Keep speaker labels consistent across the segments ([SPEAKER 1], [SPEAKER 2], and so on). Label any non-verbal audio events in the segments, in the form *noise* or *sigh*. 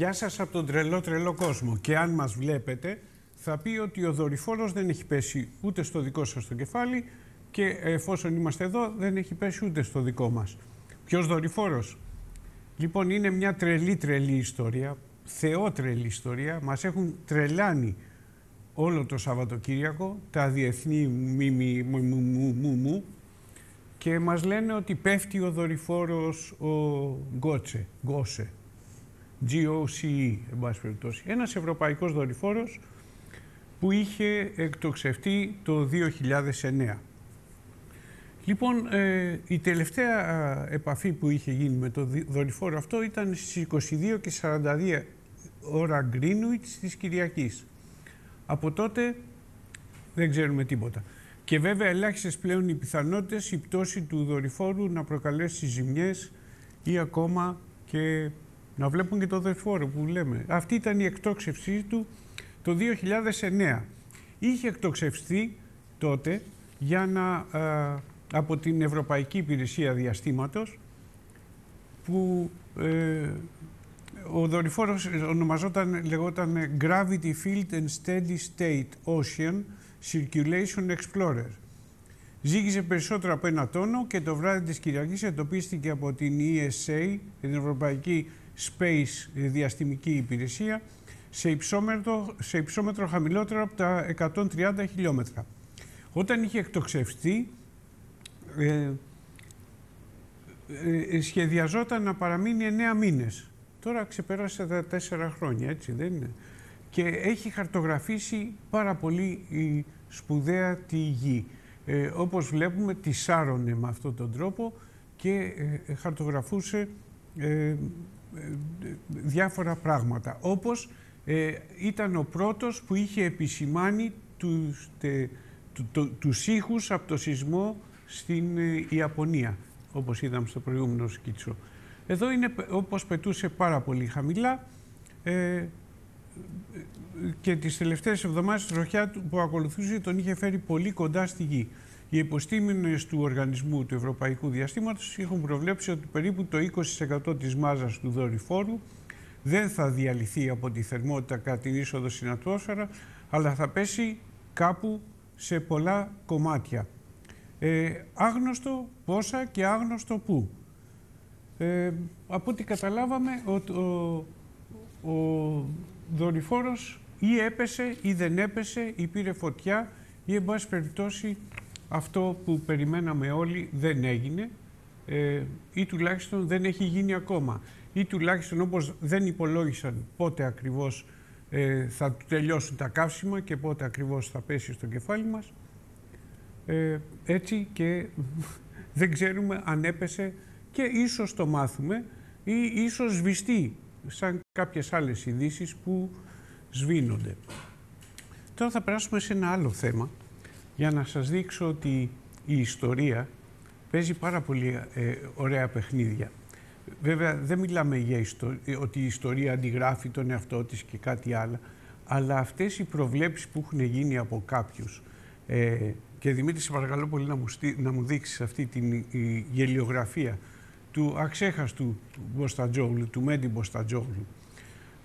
[SPEAKER 1] Γεια σας από τον τρελό τρελό κόσμο. Και αν μας βλέπετε, θα πει ότι ο δορυφόρος δεν έχει πέσει ούτε στο δικό σας το κεφάλι και εφόσον είμαστε εδώ δεν έχει πέσει ούτε στο δικό μας. Ποιος δορυφόρος; Λοιπόν, είναι μια τρελή τρελή ιστορία, θεότρελη ιστορία. Μας έχουν τρελάνει όλο το Σαββατοκύριακο, τα διεθνή μη, μη, μου, μου, μου, μου, και μας λένε ότι πέφτει ο δορυφόρος ο Γκότσε, Γκόσε, G-O-C-E, εν πάση περιπτώσει. Ένας ευρωπαϊκός δορυφόρος που είχε εκτοξευτεί το 2009. Λοιπόν, ε, η τελευταία επαφή που είχε γίνει με το δορυφόρο αυτό ήταν στις 22 και 42 ώρα Greenwich της Κυριακής. Από τότε δεν ξέρουμε τίποτα. Και βέβαια ελάχιστες πλέον οι πιθανότητες η πτώση του δορυφόρου να προκαλέσει ζημιές ή ακόμα και να βλέπουν και το δορυφόρο που λέμε. Αυτή ήταν η εκτόξευσή του το 2009. Είχε εκτοξευστεί τότε για να, από την Ευρωπαϊκή Υπηρεσία Διαστήματος που ε, ο δορυφόρος ονομαζόταν, λεγόταν Gravity Field and Steady State Ocean Circulation Explorer. Ζήγησε περισσότερο από ένα τόνο και το βράδυ της Κυριακής εντοπίστηκε από την ESA, την Ευρωπαϊκή Space Διαστημική Υπηρεσία, σε υψόμετρο, σε υψόμετρο χαμηλότερο από τα 130 χιλιόμετρα. Όταν είχε εκτοξευστεί, ε, ε, ε, σχεδιαζόταν να παραμείνει 9 μήνες. Τώρα ξεπέρασε τα 4 χρόνια, έτσι δεν είναι. Και έχει χαρτογραφήσει πάρα πολύ η σπουδαία τη γη. Ε, όπως βλέπουμε, τη σάρωνε με αυτόν τον τρόπο και ε, χαρτογραφούσε ε, διάφορα πράγματα. Όπως ήταν ο πρώτος που είχε επισημάνει τους, τε, του, τους ήχους από το σεισμό στην Ιαπωνία, όπως είδαμε στο προηγούμενο σκίτσο. Εδώ είναι όπως πετούσε πάρα πολύ χαμηλά ε, και τις τελευταίες εβδομάδες η τροχιά που ακολουθούσε τον είχε φέρει πολύ κοντά στη γη. Οι επιστήμονες του Οργανισμού του Ευρωπαϊκού Διαστήματος έχουν προβλέψει ότι περίπου το 20% της μάζας του δορυφόρου δεν θα διαλυθεί από τη θερμότητα κατά την είσοδο στην ατμόσφαιρα, αλλά θα πέσει κάπου σε πολλά κομμάτια. Ε, άγνωστο πόσα και άγνωστο πού. Ε, από ό,τι καταλάβαμε, ο, ο, ο δορυφόρος ή έπεσε ή δεν έπεσε ή πήρε φωτιά ή εν πάση περιπτώσει αυτό που περιμέναμε όλοι δεν έγινε ε, ή τουλάχιστον δεν έχει γίνει ακόμα. Ή τουλάχιστον όπως δεν υπολόγισαν πότε ακριβώς ε, θα τελειώσουν τα καύσιμα και πότε ακριβώς θα πέσει στο κεφάλι μας. Ε, έτσι και *laughs* δεν ξέρουμε αν έπεσε και ίσως το μάθουμε ή ίσως σβηστεί σαν κάποιες άλλες ειδήσεις που σβήνονται. Τώρα θα περάσουμε σε ένα άλλο θέμα για να σας δείξω ότι η ιστορία παίζει πάρα πολύ ε, ωραία παιχνίδια. Βέβαια δεν μιλάμε για ότι η ιστορία αντιγράφει τον εαυτό της και κάτι άλλο, αλλά αυτές οι προβλέψεις που έχουν γίνει από κάποιους ε, και Δημήτρη, σε παρακαλώ πολύ να μου, να μου δείξεις αυτή την γελιογραφία του αξέχαστου Μποστατζόγλου, του Μέντι Μποστατζόγλου,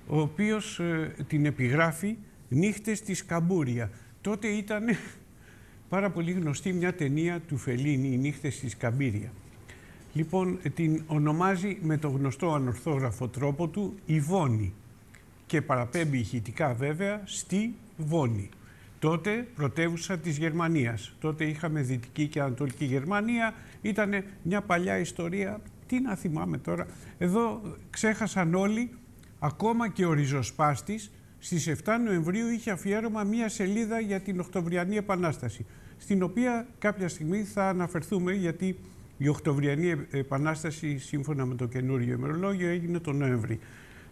[SPEAKER 1] ο οποίος ε, την επιγράφει «Νύχτες στη Σκαμπούρια». Τότε ήταν πάρα πολύ γνωστή μια ταινία του Φελίνη, «Οι νύχτες στη Σκαμπύρια». Λοιπόν, την ονομάζει με το γνωστό ανορθόγραφο τρόπο του «Ιβόνη» και παραπέμπει ηχητικά βέβαια στη Βόνη. Τότε πρωτεύουσα της Γερμανίας. Τότε είχαμε Δυτική και Ανατολική Γερμανία. Ήταν μια παλιά ιστορία τι να θυμάμαι τώρα. Εδώ ξέχασαν όλοι, ακόμα και ο ριζοσπάστης, στις 7 Νοεμβρίου είχε αφιέρωμα μία σελίδα για την Οκτωβριανή Επανάσταση, στην οποία κάποια στιγμή θα αναφερθούμε γιατί η Οκτωβριανή Επανάσταση, σύμφωνα με το καινούριο ημερολόγιο, έγινε τον Νοέμβρη.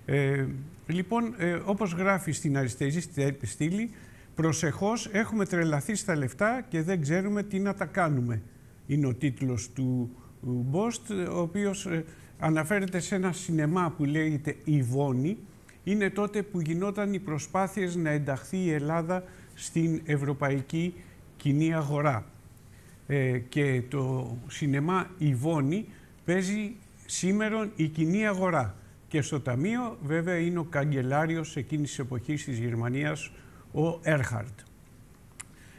[SPEAKER 1] Ε, λοιπόν, ε, όπως γράφει στην αριστερή στήλη, προσεχώς έχουμε τρελαθεί στα λεφτά και δεν ξέρουμε τι να τα κάνουμε. Είναι ο τίτλος του Μπόστ, ο οποίος ε, αναφέρεται σε ένα σινεμά που λέγεται «Η Είναι τότε που γινόταν οι προσπάθειες να ενταχθεί η Ελλάδα στην ευρωπαϊκή κοινή αγορά. Ε, και το σινεμά «Η παίζει σήμερα η κοινή αγορά. και στο Ταμείο βέβαια είναι ο καγκελάριος εκείνης της εποχής της Γερμανίας, ο Έρχαρτ.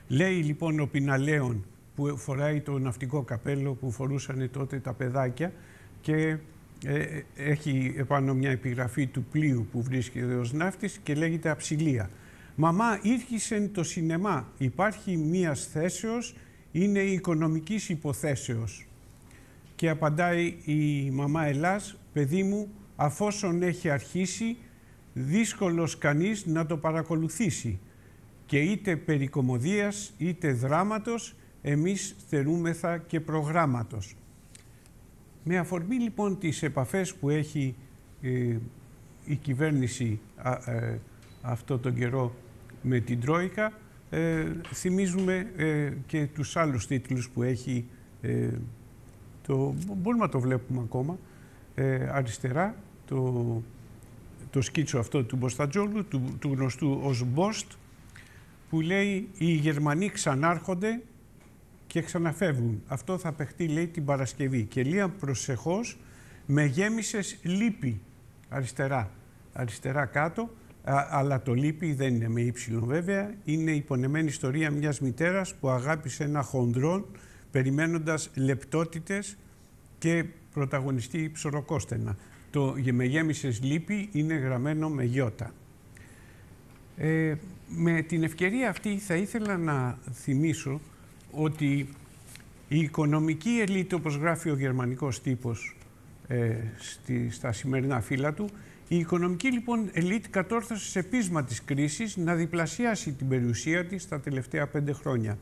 [SPEAKER 1] Λέει λοιπόν ο Πιναλέον που φοράει το ναυτικό καπέλο που φορούσαν τότε τα παιδάκια και ε, έχει επάνω μια επιγραφή του πλοίου που βρίσκεται ως ναύτης και λέγεται Αψιλία. «Μαμά, ήρχισεν το σινεμά. Υπάρχει μίας θέσεως, είναι η οικονομικής υποθέσεως». Και απαντάει η μαμά Ελλάς, «Παιδί μου, αφόσον έχει αρχίσει, δύσκολος κανείς να το παρακολουθήσει και είτε περικομωδίας είτε δράματος εμείς θερούμεθα και προγράμματος. Με αφορμή λοιπόν τις επαφές που έχει ε, η κυβέρνηση ε, αυτό τον καιρό με την Τρόικα, ε, θυμίζουμε ε, και τους άλλους τίτλους που έχει, το, μπορούμε να το βλέπουμε ακόμα, αριστερά, το, το σκίτσο αυτό του Μποστατζόλου, του, του γνωστού ως Μποστ, που λέει οι Γερμανοί ξανάρχονται και ξαναφεύγουν. Αυτό θα παιχτεί, λέει, την Παρασκευή. Και λίγα προσεχώς με γέμισες λύπη αριστερά. Αριστερά κάτω, αλλά το λύπη δεν είναι με ύψιλο βέβαια. Είναι η πονεμένη ιστορία μιας μητέρας που αγάπησε ένα χοντρόν περιμένοντας λεπτότητες και πρωταγωνιστή ψωροκόστενα. Το «με γέμισες λύπη» είναι γραμμένο με γιώτα. Ε, με την ευκαιρία αυτή θα ήθελα να θυμίσω ότι η οικονομική ελίτ, όπως γράφει ο γερμανικός τύπος ε, στη, στα σημερινά φύλλα του, η οικονομική λοιπόν ελίτ κατόρθωσε σε πείσμα της κρίσης να διπλασιάσει την περιουσία της τα τελευταία πέντε χρόνια.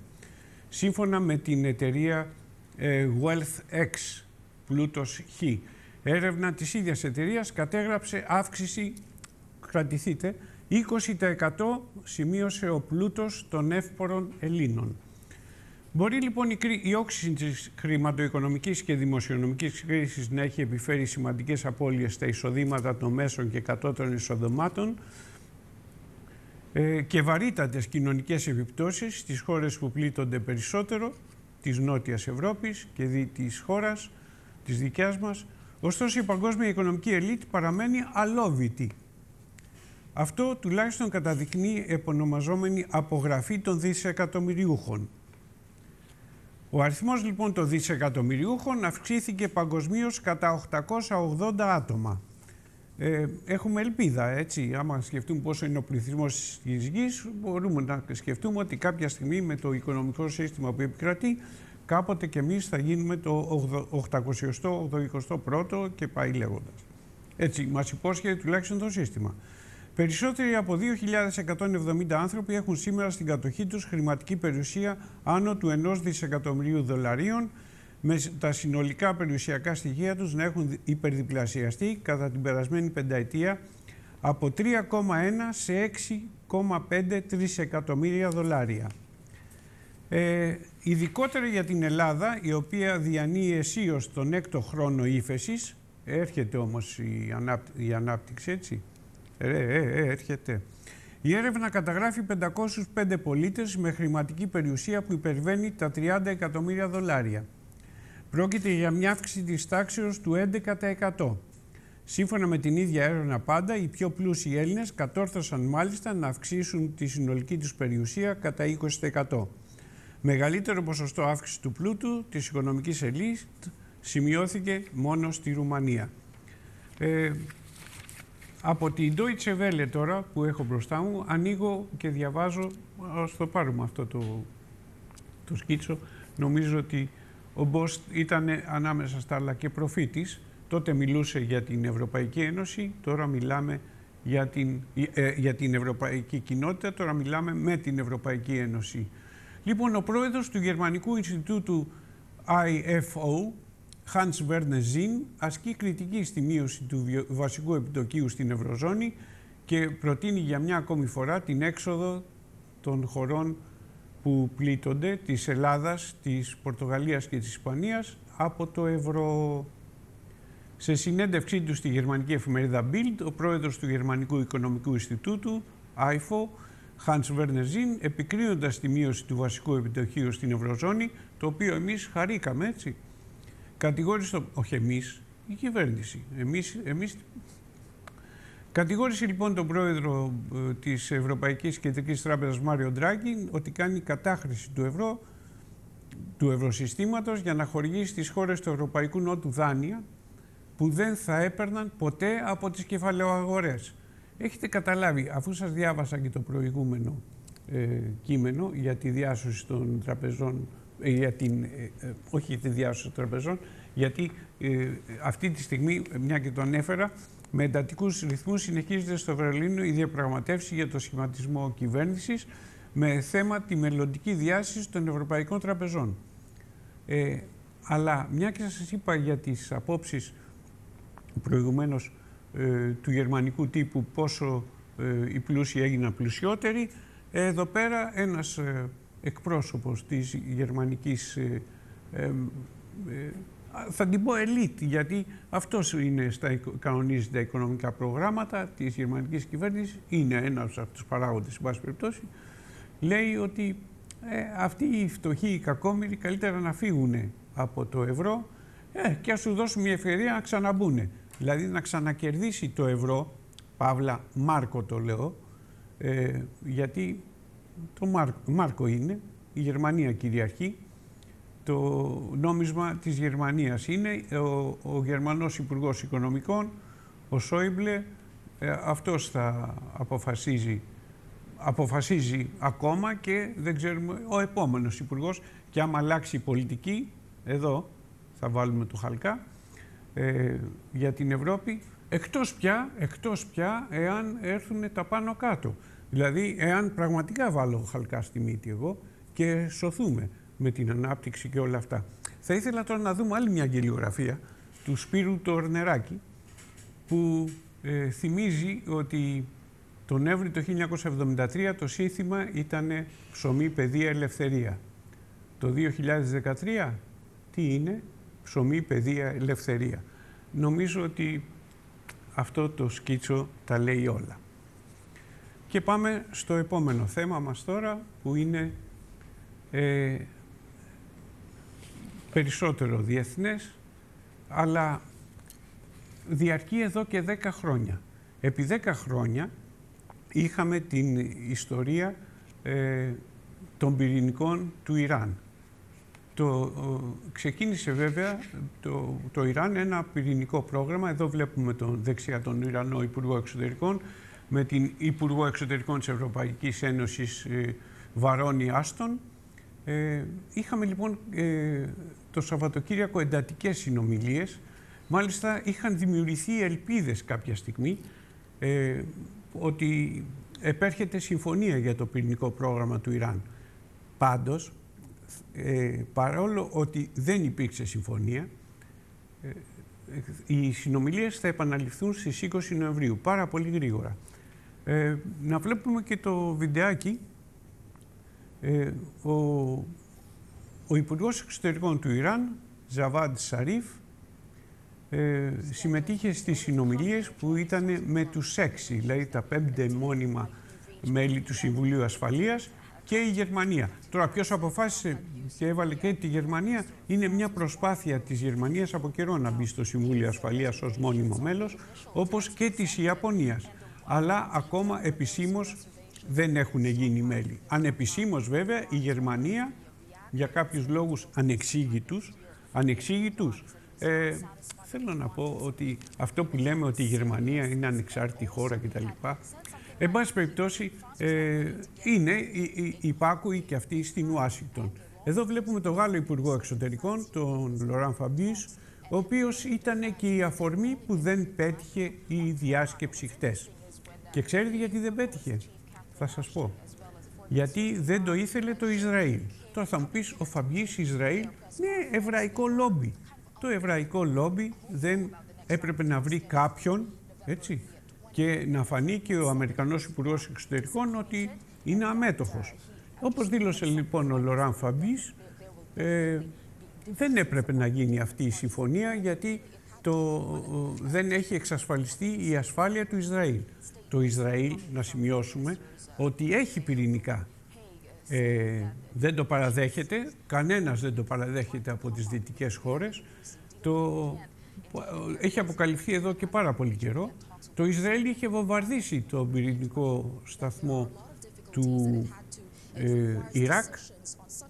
[SPEAKER 1] Σύμφωνα με την εταιρεία ε, WealthX, πλούτος Χ, έρευνα της ίδιας εταιρείας κατέγραψε αύξηση, κρατηθείτε, 20% σημείωσε ο πλούτος των εύπορων Ελλήνων. Μπορεί λοιπόν η όξυση της χρηματοοικονομικής και δημοσιονομικής κρίσης να έχει επιφέρει σημαντικές απώλειες στα εισοδήματα των μέσων και κατώτερων εισοδομάτων ε, και βαρύτατες κοινωνικές επιπτώσεις στις χώρες που πλήττονται περισσότερο, της Νότιας Ευρώπης και δι, της χώρας, της δικιάς μας. Ωστόσο η παγκόσμια οικονομική ελίτ παραμένει αλόβητη αυτό τουλάχιστον καταδεικνύει επωνομαζόμενη απογραφή των δισεκατομμυριούχων. Ο αριθμός λοιπόν των δισεκατομμυριούχων αυξήθηκε παγκοσμίως κατά 880 άτομα. Ε, έχουμε ελπίδα, έτσι. Άμα σκεφτούμε πόσο είναι ο πληθυσμός της γης, μπορούμε να σκεφτούμε ότι κάποια στιγμή με το οικονομικό σύστημα που επικρατεί, κάποτε και εμείς θα γίνουμε το 800ο, 81ο και πάει λέγοντας. Έτσι, μας υπόσχεται τουλάχιστον το σύστημα. Περισσότεροι από 2.170 άνθρωποι έχουν σήμερα στην κατοχή τους χρηματική περιουσία άνω του 1 δισεκατομμυρίου δολαρίων, με τα συνολικά περιουσιακά στοιχεία τους να έχουν υπερδιπλασιαστεί κατά την περασμένη πενταετία από 3,1 σε 6,5 τρισεκατομμύρια δολάρια. Ε, ειδικότερα για την Ελλάδα, η οποία διανύει αισίως τον έκτο χρόνο ύφεσης, έρχεται όμως η, η ανάπτυξη έτσι, ε, ε, ε, έρχεται. Η έρευνα καταγράφει 505 πολίτες με χρηματική περιουσία που υπερβαίνει τα 30 εκατομμύρια δολάρια. Πρόκειται για μια αύξηση της τάξεως του 11%. Σύμφωνα με την ίδια έρευνα πάντα, οι πιο πλούσιοι Έλληνες κατόρθωσαν μάλιστα να αυξήσουν τη συνολική τους περιουσία κατά 20%. Μεγαλύτερο ποσοστό αύξηση του πλούτου της οικονομικής ελίτ σημειώθηκε μόνο στη Ρουμανία. Ε, από την Deutsche Welle τώρα που έχω μπροστά μου, ανοίγω και διαβάζω, ας το πάρουμε αυτό το, το σκίτσο, νομίζω ότι ο Μπόστ ήταν ανάμεσα στα άλλα και προφήτης, τότε μιλούσε για την Ευρωπαϊκή Ένωση, τώρα μιλάμε για την, ε, για την Ευρωπαϊκή Κοινότητα, τώρα μιλάμε με την Ευρωπαϊκή Ένωση. Λοιπόν, ο πρόεδρος του Γερμανικού Ινστιτούτου IFO, Hans Werner Zinn ασκεί κριτική στη μείωση του βασικού επιτοκίου στην Ευρωζώνη και προτείνει για μια ακόμη φορά την έξοδο των χωρών που πλήττονται, της Ελλάδας, της Πορτογαλίας και της Ισπανίας, από το ευρώ. Σε συνέντευξή του στη γερμανική εφημερίδα Bild, ο πρόεδρος του Γερμανικού Οικονομικού Ινστιτούτου, IFO, Hans Werner Zinn, επικρίνοντας τη μείωση του βασικού επιτοκίου στην Ευρωζώνη, το οποίο εμείς χαρήκαμε, έτσι, κατηγόρησε, όχι εμείς, η κυβέρνηση. Εμείς, εμείς Κατηγόρησε λοιπόν τον πρόεδρο ε, της Ευρωπαϊκής Κεντρικής Τράπεζας Μάριο Ντράγκη ότι κάνει κατάχρηση του ευρώ, του ευρωσυστήματος για να χορηγήσει στις χώρες του Ευρωπαϊκού Νότου δάνεια που δεν θα έπαιρναν ποτέ από τις κεφαλαιοαγορές. Έχετε καταλάβει, αφού σας διάβασα και το προηγούμενο ε, κείμενο για τη διάσωση των τραπεζών, ε, για την, ε, όχι για τη διάσωση των τραπεζών, γιατί αυτή τη στιγμή, μια και το ανέφερα, με εντατικούς ρυθμούς συνεχίζεται στο Βερολίνο η διαπραγματεύση για το σχηματισμό κυβέρνησης με θέμα τη μελλοντική διάσωση των ευρωπαϊκών τραπεζών. Ε, αλλά μια και σας είπα για τις απόψεις προηγουμένως ε, του γερμανικού τύπου πόσο ε, οι πλούσιοι έγιναν πλουσιότεροι, εδώ πέρα ένας ε, εκπρόσωπος της γερμανικής θα την πω ελίτ, γιατί αυτός είναι στα, κανονίζει τα οικονομικά προγράμματα της γερμανικής κυβέρνησης, είναι ένας από τους παράγοντες, σε πάση περιπτώσει, λέει ότι ε, αυτοί οι φτωχοί, οι κακόμοιροι, καλύτερα να φύγουν από το ευρώ ε, και ας σου δώσουν μια ευκαιρία να ξαναμπούν. Δηλαδή να ξανακερδίσει το ευρώ, Παύλα, Μάρκο το λέω, ε, γιατί το Μάρκο είναι, η Γερμανία κυριαρχεί, το νόμισμα της Γερμανίας είναι ο, ο Γερμανός Υπουργός Οικονομικών, ο Σόιμπλε, ε, αυτός θα αποφασίζει, αποφασίζει ακόμα και δεν ξέρουμε ο επόμενος Υπουργός και άμα αλλάξει η πολιτική, εδώ θα βάλουμε το χαλκά, ε, για την Ευρώπη, εκτός πια, εκτός πια εάν έρθουν τα πάνω κάτω. Δηλαδή, εάν πραγματικά βάλω χαλκά στη μύτη εγώ και σωθούμε με την ανάπτυξη και όλα αυτά. Θα ήθελα τώρα να δούμε άλλη μια αγγελιογραφία του Σπύρου Τορνεράκη που ε, θυμίζει ότι τον Νοέμβρη το 1973 το σύνθημα ήταν ψωμί, παιδεία, ελευθερία. Το 2013 τι είναι; Ψωμί, παιδεία, ελευθερία. Νομίζω ότι αυτό το σκίτσο τα λέει όλα. Και πάμε στο επόμενο θέμα μας τώρα που είναι ε, περισσότερο διεθνές, αλλά διαρκεί εδώ και 10 χρόνια. Επί 10 χρόνια είχαμε την ιστορία ε, των πυρηνικών του Ιράν. Το, ξεκίνησε βέβαια το, το Ιράν ένα πυρηνικό πρόγραμμα. Εδώ βλέπουμε τον δεξιά τον Ιρανό Υπουργό Εξωτερικών με την Υπουργό Εξωτερικών της Ευρωπαϊκής Ένωσης ε, Βαρόνι Άστον. Ε, είχαμε λοιπόν ε, το Σαββατοκύριακο εντατικές συνομιλίες. Μάλιστα είχαν δημιουργηθεί ελπίδες κάποια στιγμή ε, ότι επέρχεται συμφωνία για το πυρηνικό πρόγραμμα του Ιράν. Πάντως, ε, παρόλο ότι δεν υπήρξε συμφωνία, ε, οι συνομιλίες θα επαναληφθούν στις 20 Νοεμβρίου, πάρα πολύ γρήγορα. Ε, να βλέπουμε και το βιντεάκι. Ε, ο ο Υπουργός Εξωτερικών του Ιράν, Ζαβάντ Σαρίφ, ε, συμμετείχε στις συνομιλίες που ήταν με τους έξι, δηλαδή τα πέμπτε μόνιμα μέλη του Συμβουλίου Ασφαλείας και η Γερμανία. Τώρα ποιος αποφάσισε και έβαλε και τη Γερμανία είναι μια προσπάθεια της Γερμανίας από καιρό να μπει στο Συμβούλιο Ασφαλείας ως μόνιμο μέλος όπως και της Ιαπωνίας. Αλλά ακόμα επισήμως δεν έχουν γίνει μέλη. Ανεπισήμως βέβαια η Γερμανία για κάποιους λόγους ανεξήγητους, ανεξήγητους. Ε, θέλω να πω ότι αυτό που λέμε ότι η Γερμανία είναι ανεξάρτητη χώρα κτλ. Εν πάση περιπτώσει, ε, είναι υπάκουοι και αυτοί στην Ουάσιγκτον. Εδώ βλέπουμε τον Γάλλο Υπουργό Εξωτερικών, τον Λοράν Φαμπίους, ο οποίος ήταν και η αφορμή που δεν πέτυχε η διάσκεψη χτες. Και ξέρετε γιατί δεν πέτυχε; Θα σας πω. Γιατί δεν το ήθελε το Ισραήλ. Τώρα θα μου πεις, ο Φαμπιής Ισραήλ είναι εβραϊκό λόμπι. Το εβραϊκό λόμπι δεν έπρεπε να βρει κάποιον, έτσι, και να φανεί και ο Αμερικανός υπουργός Εξωτερικών ότι είναι αμέτωχος. Όπως δήλωσε λοιπόν ο Λοράν Φαμπής, ε, δεν έπρεπε να γίνει αυτή η συμφωνία γιατί το, δεν έχει εξασφαλιστεί η ασφάλεια του Ισραήλ. Το Ισραήλ, να σημειώσουμε, ότι έχει πυρηνικά. Ε, δεν το παραδέχεται, κανένας δεν το παραδέχεται από τις δυτικές χώρες. Το, έχει αποκαλυφθεί εδώ και πάρα πολύ καιρό. Το Ισραήλ είχε βομβαρδίσει τον πυρηνικό σταθμό του ε, Ιράκ,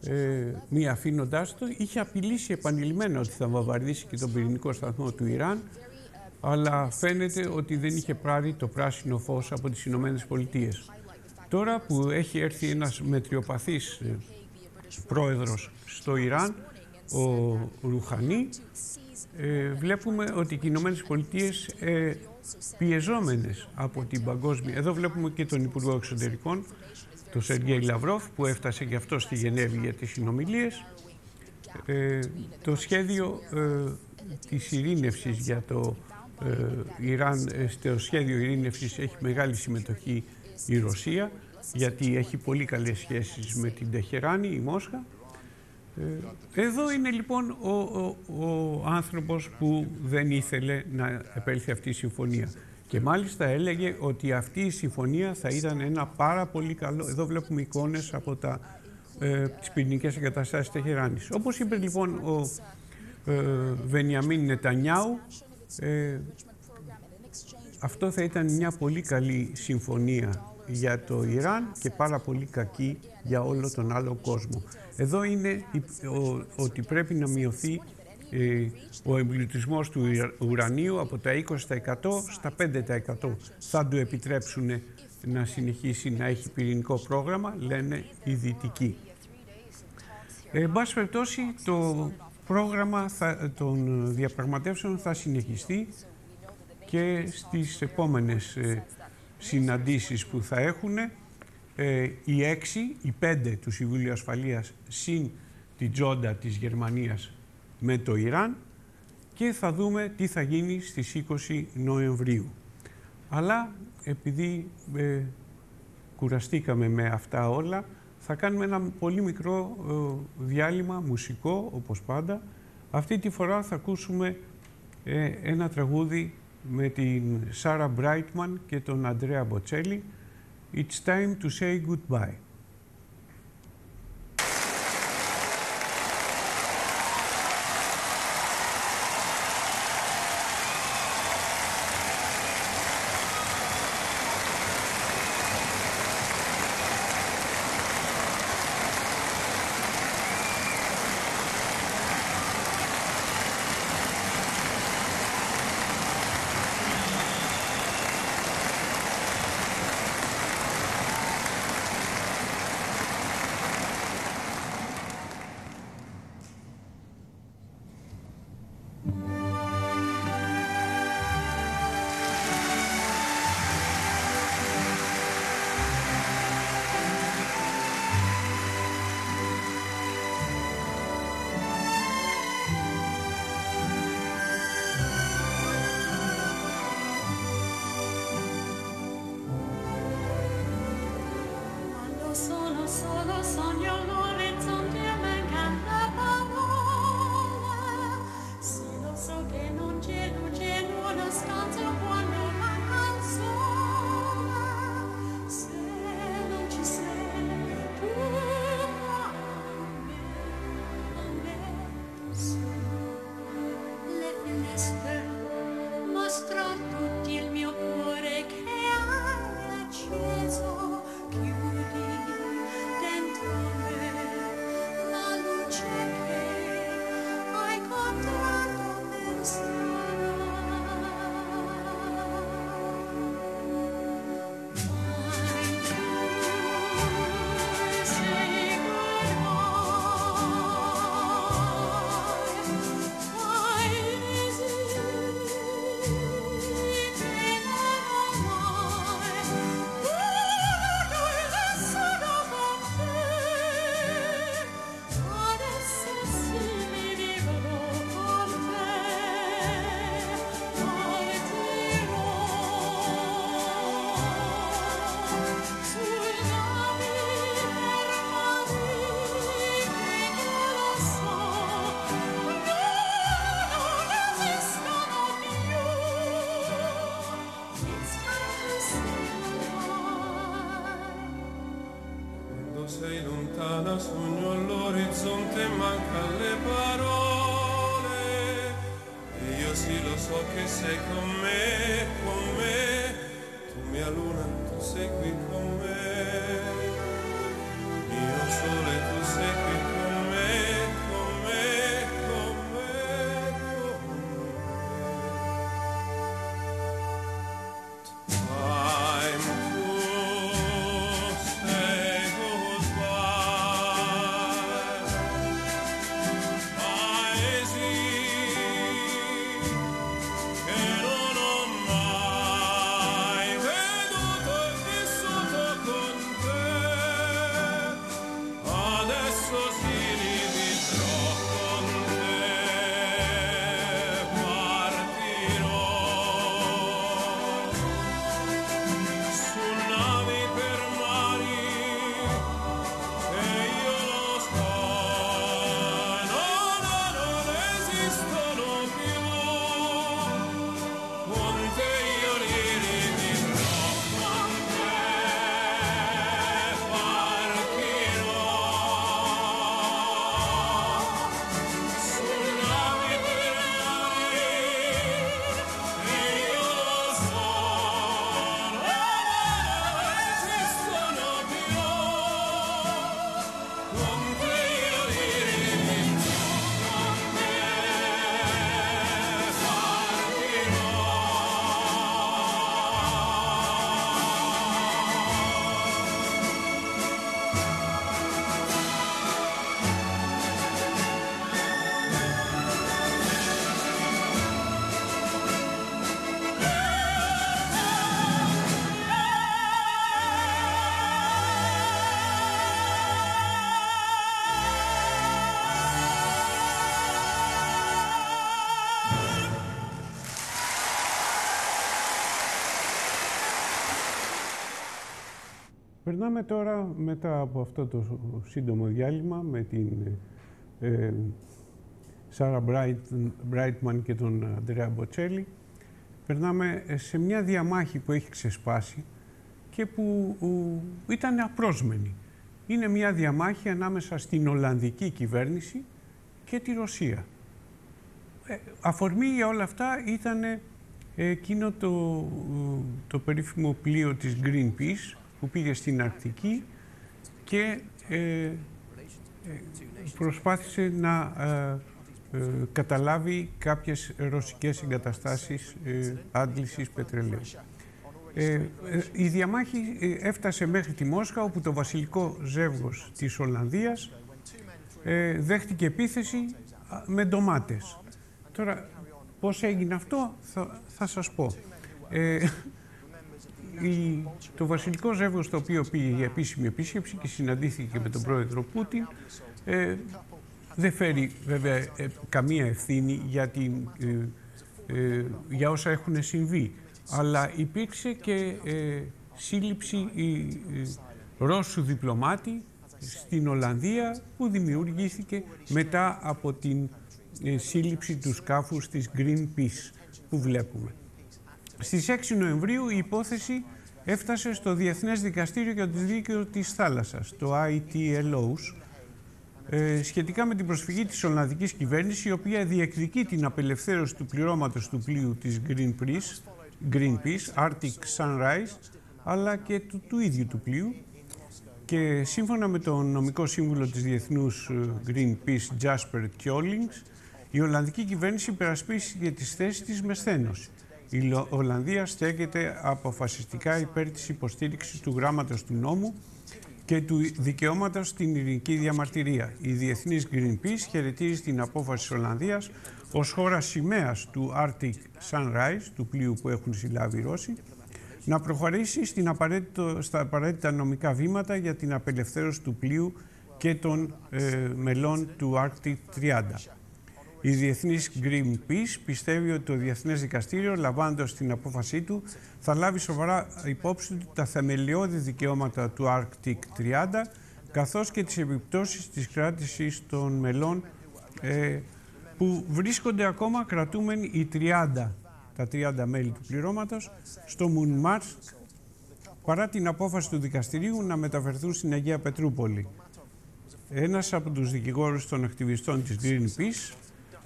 [SPEAKER 1] ε, μη αφήνοντάς το, είχε απειλήσει επανειλημμένα ότι θα βομβαρδίσει και τον πυρηνικό σταθμό του Ιράν, αλλά φαίνεται ότι δεν είχε πάρει το πράσινο φως από τις Ηνωμένες Πολιτείες. Τώρα που έχει έρθει ένας μετριοπαθής ε, πρόεδρος στο Ιράν, ο Ρουχανί, ε, βλέπουμε ότι οι Ηνωμένες Πολιτείες ε, πιεζόμενες από την παγκόσμια... Εδώ βλέπουμε και τον Υπουργό Εξωτερικών, τον Σεργέη Λαυρόφ, που έφτασε και αυτό στη Γενέβη για τις συνομιλίες. Ε, το σχέδιο ε, της ειρήνευσης για το ε, Ιράν, ε, στο σχέδιο ειρήνευσης έχει μεγάλη συμμετοχή η Ρωσία, γιατί έχει πολύ καλές σχέσεις με την Τεχεράνη, η Μόσχα. Ε, εδώ είναι λοιπόν ο, ο, ο άνθρωπος που δεν ήθελε να επέλθει αυτή η συμφωνία. Και μάλιστα έλεγε ότι αυτή η συμφωνία θα ήταν ένα πάρα πολύ καλό... Εδώ βλέπουμε εικόνες από τα, ε, τις πυρηνικές εγκαταστάσεις Τεχεράνης. Όπως είπε λοιπόν ο ε, Βενιαμίν Νετανιάου, ε, αυτό θα ήταν μια πολύ καλή συμφωνία για το Ιράν και πάρα πολύ κακή για όλο τον άλλο κόσμο. Εδώ είναι ότι πρέπει να μειωθεί ε, ο εμπλουτισμός του ουρανίου από τα 20% στα 5%. Θα του επιτρέψουν να συνεχίσει να έχει πυρηνικό πρόγραμμα, λένε οι δυτικοί. Ε, εν πάση περιπτώσει, το πρόγραμμα θα, των διαπραγματεύσεων θα συνεχιστεί και στις επόμενες ε, συναντήσεις που θα έχουν ε, οι έξι, οι πέντε του Συμβουλίου Ασφαλείας συν την τζόντα της Γερμανίας με το Ιράν και θα δούμε τι θα γίνει στις 20 Νοεμβρίου. Αλλά επειδή ε, κουραστήκαμε με αυτά όλα, θα κάνουμε ένα πολύ μικρό ε, διάλειμμα μουσικό, όπως πάντα. Αυτή τη φορά θα ακούσουμε ε, ένα τραγούδι με την Σάρα Μπράιτμαν και τον Αντρέα Μποτσέλη. It's time to say goodbye.
[SPEAKER 2] on your lawn.
[SPEAKER 3] sei lontana, sogno all'orizzonte, manca le parole. E io sì lo so che sei con me, con me, tu mia luna, tu sei qui con me. Io sole, tu sei qui con me.
[SPEAKER 1] Περνάμε τώρα μετά από αυτό το σύντομο διάλειμμα με την ε, Σάρα Μπράιτμαν και τον Αντρέα Μποτσέλη. Περνάμε σε μια διαμάχη που έχει ξεσπάσει και που ήταν απρόσμενη. Είναι μια διαμάχη ανάμεσα στην Ολλανδική κυβέρνηση και τη Ρωσία. Ε, αφορμή για όλα αυτά ήταν εκείνο το, το περίφημο πλοίο της Greenpeace που πήγε στην Αρκτική και ε, ε προσπάθησε να ε, ε, καταλάβει κάποιες ρωσικές εγκαταστάσεις ε, άντλησης πετρελαίου. η διαμάχη έφτασε μέχρι τη Μόσχα όπου το βασιλικό ζεύγος της Ολλανδίας δέχτηκε επίθεση με ντομάτες. Τώρα, πώς έγινε αυτό θα, θα σας πω η, το βασιλικό ζεύγος το οποίο πήγε για επίσημη επίσκεψη και συναντήθηκε με τον πρόεδρο Πούτιν ε, δεν φέρει βέβαια ε, καμία ευθύνη για, την, ε, ε, για όσα έχουν συμβεί αλλά υπήρξε και σύλληψη Ρώσου διπλωμάτη στην Ολλανδία που δημιουργήθηκε μετά από την σύλληψη του σκάφους της Greenpeace που βλέπουμε. Στις 6 Νοεμβρίου η υπόθεση έφτασε στο Διεθνές Δικαστήριο για το Δίκαιο της Θάλασσας, το ITLOS, ε, σχετικά με την προσφυγή της Ολλανδικής κυβέρνησης, η οποία διεκδικεί την απελευθέρωση του πληρώματος του πλοίου της Greenpeace, Greenpeace Arctic Sunrise, αλλά και του, του ίδιου του πλοίου. Και σύμφωνα με τον νομικό σύμβουλο της Διεθνούς ε, Greenpeace, Jasper Kjolings, η Ολλανδική κυβέρνηση υπερασπίστηκε τις θέσεις της με σθένωση. Η Ολλανδία στέκεται αποφασιστικά υπέρ της υποστήριξης του γράμματος του νόμου και του δικαιώματος στην ειρηνική διαμαρτυρία. Η Διεθνής Greenpeace χαιρετίζει την απόφαση της Ολλανδίας ως χώρα σημαίας του Arctic Sunrise, του πλοίου που έχουν συλλάβει οι Ρώσοι, να προχωρήσει στην απαραίτητο, στα απαραίτητα νομικά βήματα για την απελευθέρωση του πλοίου και των ε, μελών του Arctic 30. Η Διεθνής Greenpeace πιστεύει ότι το Διεθνές Δικαστήριο, λαμβάνοντας την απόφασή του, θα λάβει σοβαρά υπόψη του τα θεμελιώδη δικαιώματα του Arctic 30, καθώς και τις επιπτώσεις της κράτησης των μελών ε, που βρίσκονται ακόμα κρατούμενοι οι 30, τα 30 μέλη του πληρώματος, στο Μουνμάρσκ, παρά την απόφαση του δικαστηρίου να μεταφερθούν στην Αγία Πετρούπολη. Ένας από τους δικηγόρους των ακτιβιστών της Greenpeace